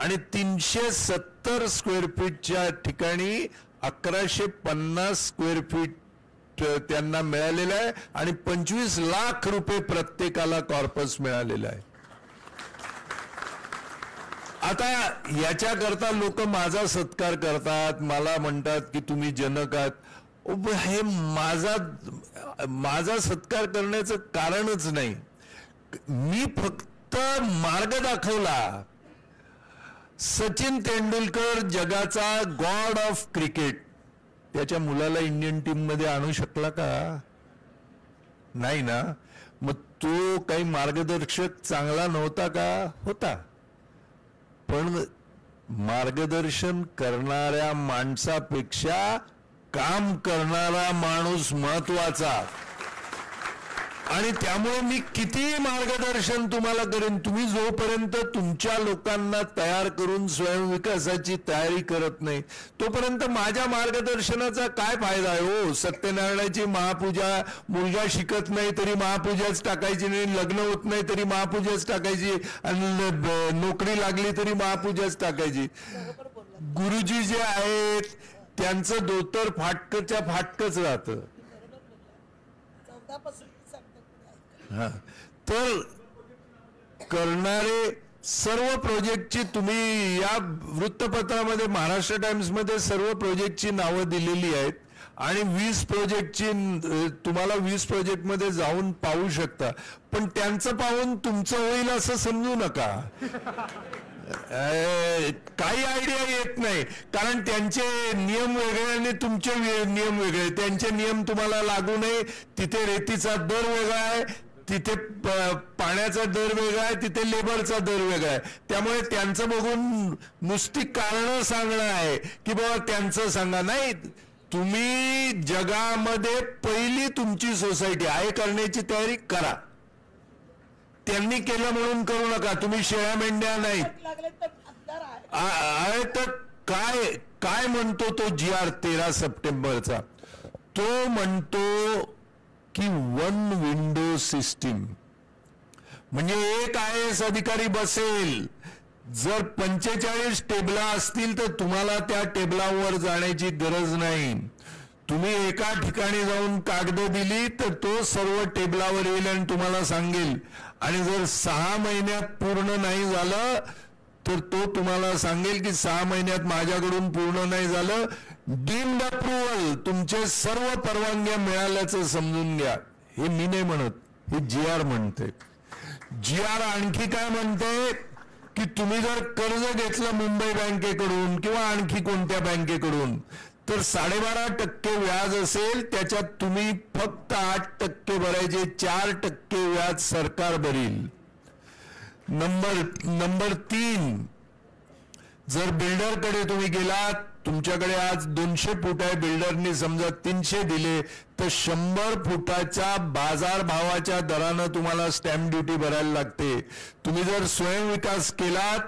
आणि तीनशे सत्तर स्क्वेअर फीटच्या ठिकाणी अकराशे पन्नास स्क्वेअर फीट त्यांना मिळालेलं आहे. आणि पंचवीस लाख रुपये प्रत्येकाला कॉर्पस मिळालेला आहे. आता याच्याकरता लोक माझा सत्कार करतात मला म्हणतात की तुम्ही जनक आहात. हे माझा माझा सत्कार करण्याचं कारणच नाही. मी फक्त मार्ग दाखवला. सचिन तेंडुलकर जगाचा गॉड ऑफ क्रिकेट. त्याच्या मुलाला इंडियन टीममध्ये आणू शकला का? नाही ना? मग तो काही मार्गदर्शक चांगला नव्हता का? होता. पण मार्गदर्शन करणाऱ्या माणसापेक्षा काम करणारा माणूस महत्त्वाचा. आणि त्यामुळे मी किती मार्गदर्शन तुम्हाला करेन तुम्ही जोपर्यंत तुमच्या लोकांना तयार करून स्वयंविकासाची तयारी करत नाही तोपर्यंत माझ्या मार्गदर्शनाचा काय फायदा आहे हो? सत्यनारायणाची महापूजा मुलगा शिकत नाही तरी महापूजाच टाकायची नाही लग्न होत नाही तरी महापूजाच टाकायची आणि नोकरी लागली तरी महापूजाच टाकायची. गुरुजी जे आहेत त्यांचं दोतर फाटकच्या फाटकच राहतं. तर करणारे सर्व प्रोजेक्टची तुम्ही या वृत्तपत्रामध्ये महाराष्ट्र टाइम्समध्ये सर्व प्रोजेक्टची नावं दिलेली आहेत आणि वीस प्रोजेक्टची तुम्हाला वीस प्रोजेक्टमध्ये जाऊन पाहू शकता. पण त्यांचं पाहून तुमचं होईल असं समजू नका. काही आयडिया येत नाही. कारण त्यांचे नियम वेगळे आणि तुमचे नियम वेगळे. त्यांचे नियम तुम्हाला लागू नये. तिथे रेतीचा दर वेगळा आहे. तिथे पाण्याचा दर वेगळा आहे तिथे लेबरचा दर वेगळा आहे. त्यामुळे त्यांचं बघून नुसती कारण सांगणं आहे की बाबा त्यांचं सांगा. नाही तुम्ही जगामध्ये पहिली तुमची सोसायटी आहे करण्याची तयारी करा. त्यांनी केलं म्हणून करू नका. तुम्ही शेळ्या मेंढ्या नाहीत आहे तर काय काय म्हणतो तो जी आर तेरा सप्टेंबरचा? तो म्हणतो की वन विंडो सिस्टीम म्हणजे एक आय एस अधिकारी बसेल. जर पंचेचाळीस टेबला असतील तर तुम्हाला त्या टेबलावर जाण्याची गरज नाही. तुम्ही एका ठिकाणी जाऊन कागद दिली तर तो सर्व टेबलावर येईल आणि तुम्हाला सांगेल. आणि जर सहा महिन्यात पूर्ण नाही झालं तर तो तुम्हाला सांगेल की सहा महिन्यात माझ्याकडून पूर्ण नाही झालं डीम्ड अप्रुव्हल तुमचे सर्व परवानग्या मिळाल्याचं समजून घ्या. हे मी नाही म्हणत हे जी आर म्हणते. जी आर आणखी काय म्हणते? की तुम्ही जर कर्ज घेतलं मुंबई बँकेकडून किंवा आणखी कोणत्या बँकेकडून तर साडेबारा टक्के व्याज असेल त्याच्यात तुम्ही फक्त आठ टक्के भरायचे चार टक्के व्याज सरकार भरील. नंबर नंबर तीन जर बिल्डरकडे तुम्ही गेलात तुमच्याकडे आज दोनशे फूट आहे बिल्डरनी समजा तीनशे दिले तर शंभर फुटाच्या बाजार भावाच्या दरानं तुम्हाला स्टॅम्प ड्युटी भरायला लागते. तुम्ही जर स्वयंविकास केलात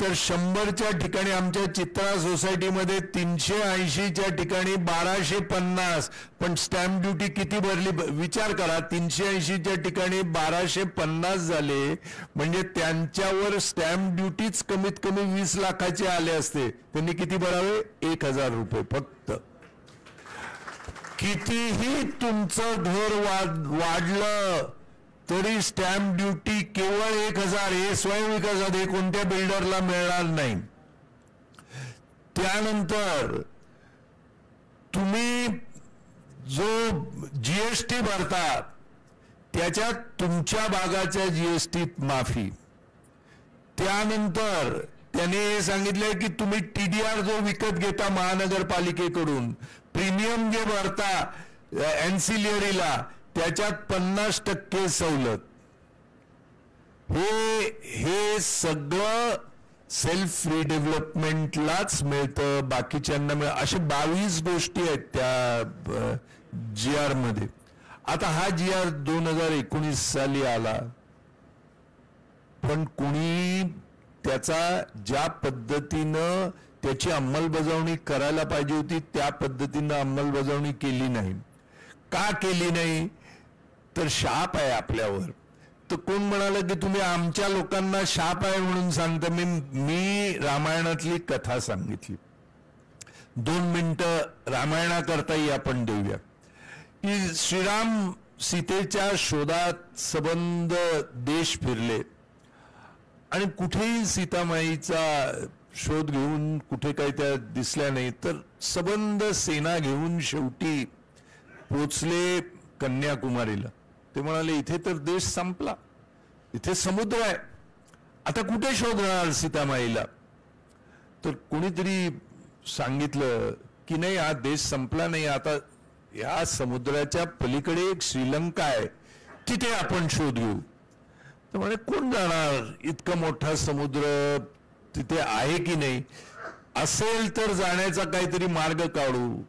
तर शंभरच्या ठिकाणी आमच्या चित्रा सोसायटीमध्ये तीनशे ऐंशीच्या ठिकाणी बाराशे पन्नास पण स्टॅम्प ड्युटी किती भरली? विचार करा तीनशे ऐंशीच्या ठिकाणी बाराशे पन्नास झाले म्हणजे त्यांच्यावर स्टॅम्प ड्युटीच कमीत कमी वीस लाखाचे आले असते. त्यांनी किती भरावे? एक हजार रुपये फक्त. कितीही तुमचं घर वाढलं तरी स्टॅम्प ड्युटी केवळ एक हजार हे स्वयंविकासात हे कोणत्या बिल्डरला मिळणार नाही. त्यानंतर तुम्ही जो जीएसटी भरता त्याच्यात तुमच्या भागाच्या जीएसटीत माफी. त्यानंतर त्याने हे सांगितलंय की तुम्ही टीडीआर जो विकत घेता महानगरपालिकेकडून प्रीमियम जे भरता एनसिलियरीला त्याच्यात पन्नास टक्के सवलत. हे हे सगळं सेल्फ रिडेव्हलपमेंटलाच मिळतं बाकीच्यांना मिळ अशा बावीस गोष्टी आहेत त्या जी आरमध्ये. आता हा जी आर दोन हजार एकोणीस साली आला. पण कुणी त्याचा ज्या पद्धतीनं त्याची अंमलबजावणी करायला पाहिजे होती त्या पद्धतीनं अंमलबजावणी केली नाही. का केली नाही? तर शाप आहे आपल्यावर. तर कोण म्हणालं की तुम्ही आमच्या लोकांना शाप आहे म्हणून सांगता? मी मी रामायणातली कथा सांगितली. दोन मिनटं रामायणाकरताही आपण देऊया. की श्रीराम सीतेच्या शोधात सबंध देश फिरले. आणि कुठेही सीतामाईचा शोध घेऊन कुठे काही त्या दिसल्या नाही तर सबंध सेना घेऊन शेवटी पोचले कन्याकुमारीला. ते म्हणाले इथे तर देश संपला. इथे समुद्र आहे. आता कुठे शोधणार सीतामाईला? तर कुणीतरी सांगितलं की नाही हा देश संपला नाही. आता या समुद्राच्या पलीकडे एक श्रीलंका आहे. तिथे आपण शोध घेऊ. तर म्हणे कोण जाणार? इतका मोठा समुद्र तिथे आहे की नाही? असेल तर जाण्याचा काहीतरी मार्ग काढू.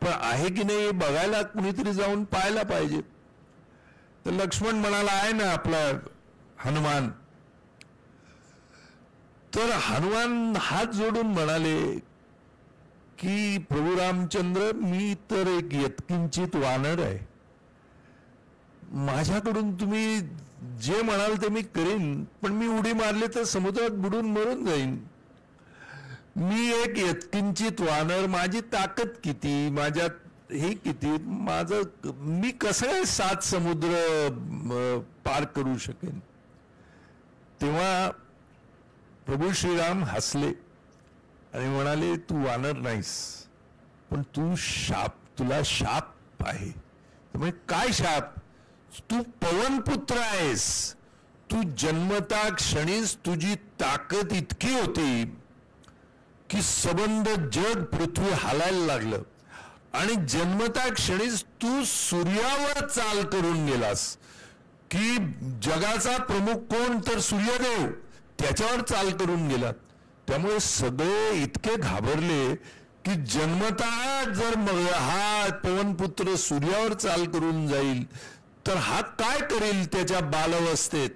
पण आहे की नाही हे बघायला कुणीतरी जाऊन पाहायला पाहिजे. तर लक्ष्मण म्हणाला आहे ना आपला हनुमान. तर हनुमान हात जोडून म्हणाले की प्रभू रामचंद्र मी तर एक यत्किंचित वानर आहे. माझ्याकडून तुम्ही जे म्हणाल ते मी करीन पण मी उडी मारली तर समुद्रात बुडून मरून जाईन. मी एक यत्किंचित वानर माझी ताकद किती? माझ्यात हे किती माझं मी कसं काय सात समुद्र पार करू शकेन? तेव्हा प्रभू श्रीराम हसले आणि म्हणाले तू वानर नाहीस पण तू शाप तुला शाप आहे. म्हणजे काय शाप? तू पवनपुत्र आहेस. तू जन्मता क्षणीच तुझी ताकद इतकी होती की सबंध जग पृथ्वी हालायला लागलं. आणि जन्मता क्षणीच तू सूर्यावर चाल करून गेलास की जगाचा प्रमुख कोण तर सूर्यदेव त्याच्यावर चाल करून गेला त्यामुळे सगळे इतके घाबरले की जन्मता जर हा पवनपुत्र सूर्यावर चाल करून जाईल तर हा काय करेल त्याच्या बालवस्थेत?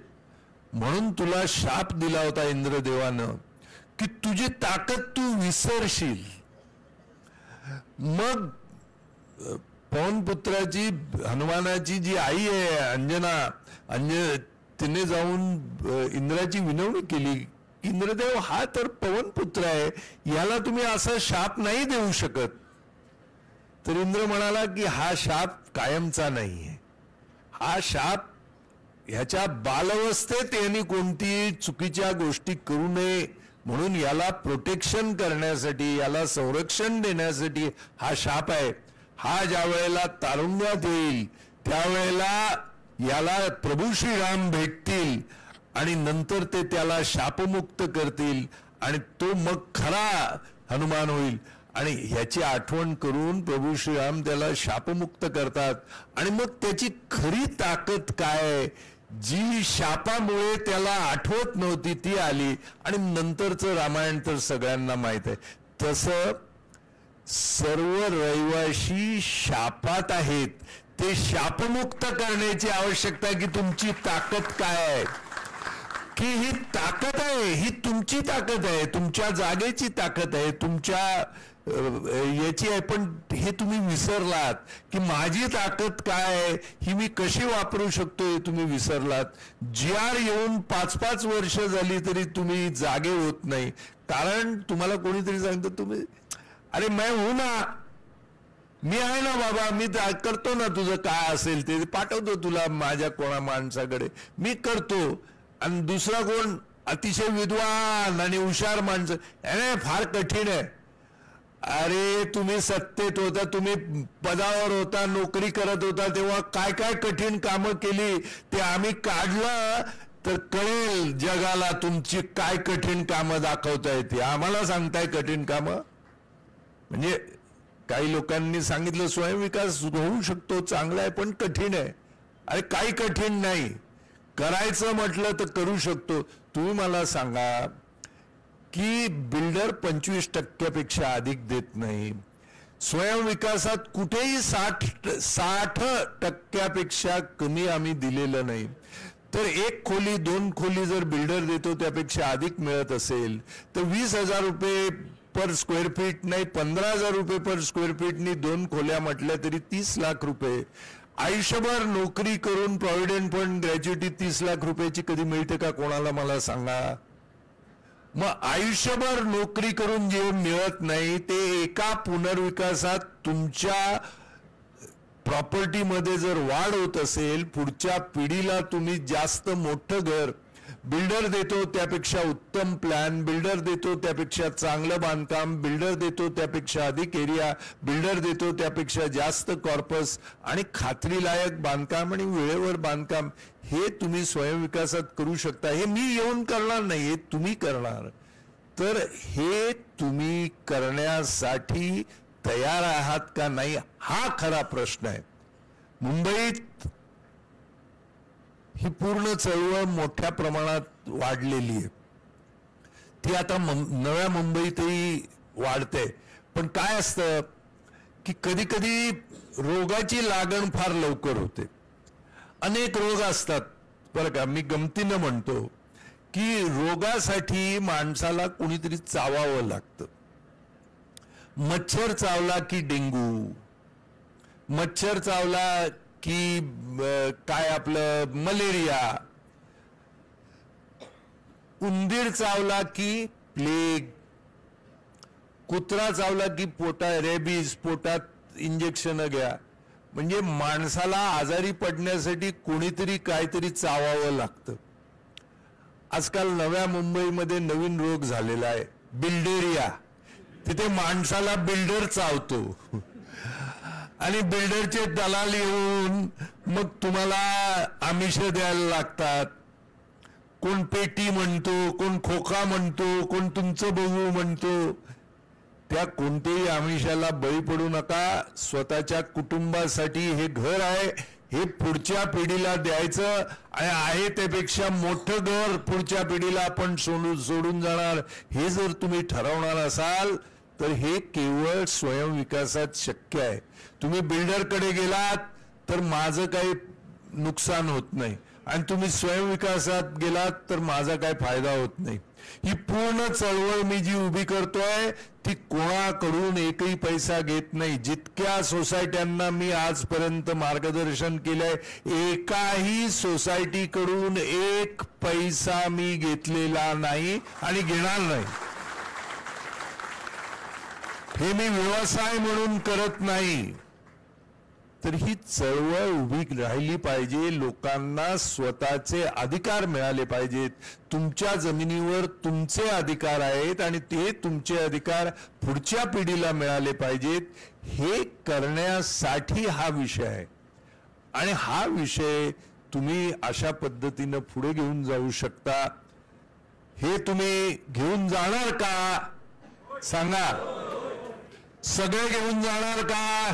म्हणून तुला शाप दिला होता इंद्रदेवानं की तुझी ताकद तू विसरशील. मग पवनपुत्राची हनुमानाची जी आई आहे अंजना अंज तिने जाऊन इंद्राची विनवणी केली. इंद्रदेव हा तर पवनपुत्र आहे याला तुम्ही असा शाप नाही देऊ शकत. तर इंद्र म्हणाला की हा शाप कायमचा नाही आहे हा शाप ह्याच्या बालवस्थेत यांनी कोणती चुकीच्या गोष्टी करू नये म्हणून याला प्रोटेक्शन करण्यासाठी याला संरक्षण देण्यासाठी हा शाप आहे. हा ज्या वेळेला तारुण्यात येईल त्यावेळेला याला प्रभू श्रीराम भेटतील आणि नंतर ते त्याला शापमुक्त करतील आणि तो मग खरा हनुमान होईल. आणि ह्याची आठवण करून प्रभू श्रीराम त्याला शापमुक्त करतात. आणि मग त्याची खरी ताकद काय जी शापामुळे त्याला आठवत नव्हती ती आली. आणि नंतरचं रामायण तर सगळ्यांना माहीत आहे. तस सर्व रहिवाशी शापात आहेत. ते शापमुक्त करण्याची आवश्यकता की तुमची ताकद काय आहे? की ही ताकद आहे ही तुमची ताकद आहे तुमच्या जागेची ताकद आहे तुमच्या याची आहे. पण हे तुम्ही विसरलात की माझी ताकद काय आहे ही मी कशी वापरू शकतो हे तुम्ही विसरलात. जी आर येऊन पाच पाच वर्ष झाली तरी तुम्ही जागे होत नाही. कारण तुम्हाला कोणीतरी सांगतं तुम्ही अरे मैं हूं ना। मी आहे ना बाबा मी करतो ना तुझं काय असेल ते. पाठवतो तुला माझ्या कोणा माणसाकडे. मी करतो. आणि दुसरा कोण? अतिशय विद्वान आणि हुशार माणसं. फार कठीण आहे. अरे तुम्ही सत्तेत होता तुम्ही पदावर होता नोकरी करत होता तेव्हा काय काय कठीण कामं केली ते आम्ही काढलं तर कळेल जगाला तुमची काय कठीण कामं दाखवता येते आम्हाला सांगताय कठीण कामं? म्हणजे काही लोकांनी सांगितलं स्वयंविकास होऊ शकतो चांगला आहे पण कठीण आहे. अरे काही कठीण नाही. करायचं म्हटलं तर करू शकतो. तुम्ही मला सांगा की बिल्डर पंचवीस टक्क्यापेक्षा अधिक देत नाही. स्वयंविकासात कुठेही साठ साठ टक्क्यापेक्षा कमी आम्ही दिलेलं नाही. तर एक खोली दोन खोली जर बिल्डर देतो त्यापेक्षा अधिक मिळत असेल तर वीस हजार रुपये पर स्क्वेअर फीट नाही पंधरा हजार रुपये पर स्क्वेअर फीटनी दोन खोल्या म्हटल्या तरी तीस लाख रुपये. आयुष्यभर नोकरी करून प्रॉव्हिडंट फंड ग्रॅज्युटी तीस लाख रुपयाची कधी मिळते का कोणाला मला सांगा? मग आयुष्यभर नोकरी करून जे मिळत नाही ते एका पुनर्विकासात तुमच्या प्रॉपर्टीमध्ये जर वाढ होत असेल पुढच्या पिढीला तुम्ही जास्त मोठं घर बिल्डर देतो त्यापेक्षा उत्तम प्लॅन बिल्डर देतो त्यापेक्षा चांगलं बांधकाम बिल्डर देतो त्यापेक्षा अधिक एरिया बिल्डर देतो त्यापेक्षा जास्त कॉर्पस आणि खात्रीलायक बांधकाम आणि वेळेवर बांधकाम हे तुम्ही स्वयंविकासात करू शकता. हे मी येऊन करणार नाही हे तुम्ही करणार. तर हे तुम्ही करण्यासाठी तयार आहात का नाही हा खरा प्रश्न आहे. मुंबईत ही पूर्ण चळवळ मोठ्या प्रमाणात वाढलेली आहे. ती आता नव्या मुंबईतही वाढते. पण काय असतं की कधी कधी रोगाची लागण फार लवकर होते. अनेक रोग असतात. बरं का मी गमतीनं म्हणतो की रोगासाठी माणसाला कुणीतरी चावावं लागतं. मच्छर चावला की डेंगू? मच्छर चावला की काय आपलं मलेरिया. उंदीर चावला की प्लेग. कुत्रा चावला की पोटा रेबीज पोटात इंजेक्शन घ्या. म्हणजे माणसाला आजारी पडण्यासाठी कोणीतरी काहीतरी चावावं लागतं. आजकाल नव्या मुंबईमध्ये नवीन रोग झालेला आहे. बिल्डेरिया. तिथे माणसाला बिल्डर चावतो. आणि बिल्डरचे दलाल येऊन मग तुम्हाला आमिष द्यायला लागतात. कोण पेटी म्हणतो कोण खोका म्हणतो कोण तुमचं बघू म्हणतो. त्या कोणत्याही आमिषाला बळी पडू नका. स्वतःच्या कुटुंबासाठी हे घर आहे हे पुढच्या पिढीला द्यायचं आणि आहे त्यापेक्षा मोठं घर पुढच्या पिढीला आपण सोडून सोडून जाणार. हे जर तुम्ही ठरवणार असाल तर हे केवळ स्वयंविकासात शक्य आहे. तुम्ही बिल्डरकडे गेलात तर माझं काही नुकसान होत नाही. आणि तुम्ही स्वयंविकासात गेलात तर माझा काय फायदा होत नाही. ही पूर्ण चळवळ मी जी उभी करतोय ती कोणाकडून एकही पैसा घेत नाही. जितक्या सोसायट्यांना मी आजपर्यंत मार्गदर्शन केलंय एकाही सोसायटीकडून एक पैसा मी घेतलेला नाही आणि घेणार नाही. हे मी व्यवसाय म्हणून करत नाही. तर ही चळवळ उभी राहिली पाहिजे लोकांना स्वतःचे अधिकार मिळाले पाहिजेत. तुमच्या जमिनीवर तुमचे अधिकार आहेत आणि ते तुमचे अधिकार पुढच्या पिढीला मिळाले पाहिजेत. हे करण्यासाठी हा विषय आहे. आणि हा विषय तुम्ही अशा पद्धतीनं पुढे घेऊन जाऊ शकता. हे तुम्ही घेऊन जाणार का? सांगा. सगळे घेऊन जाणार का?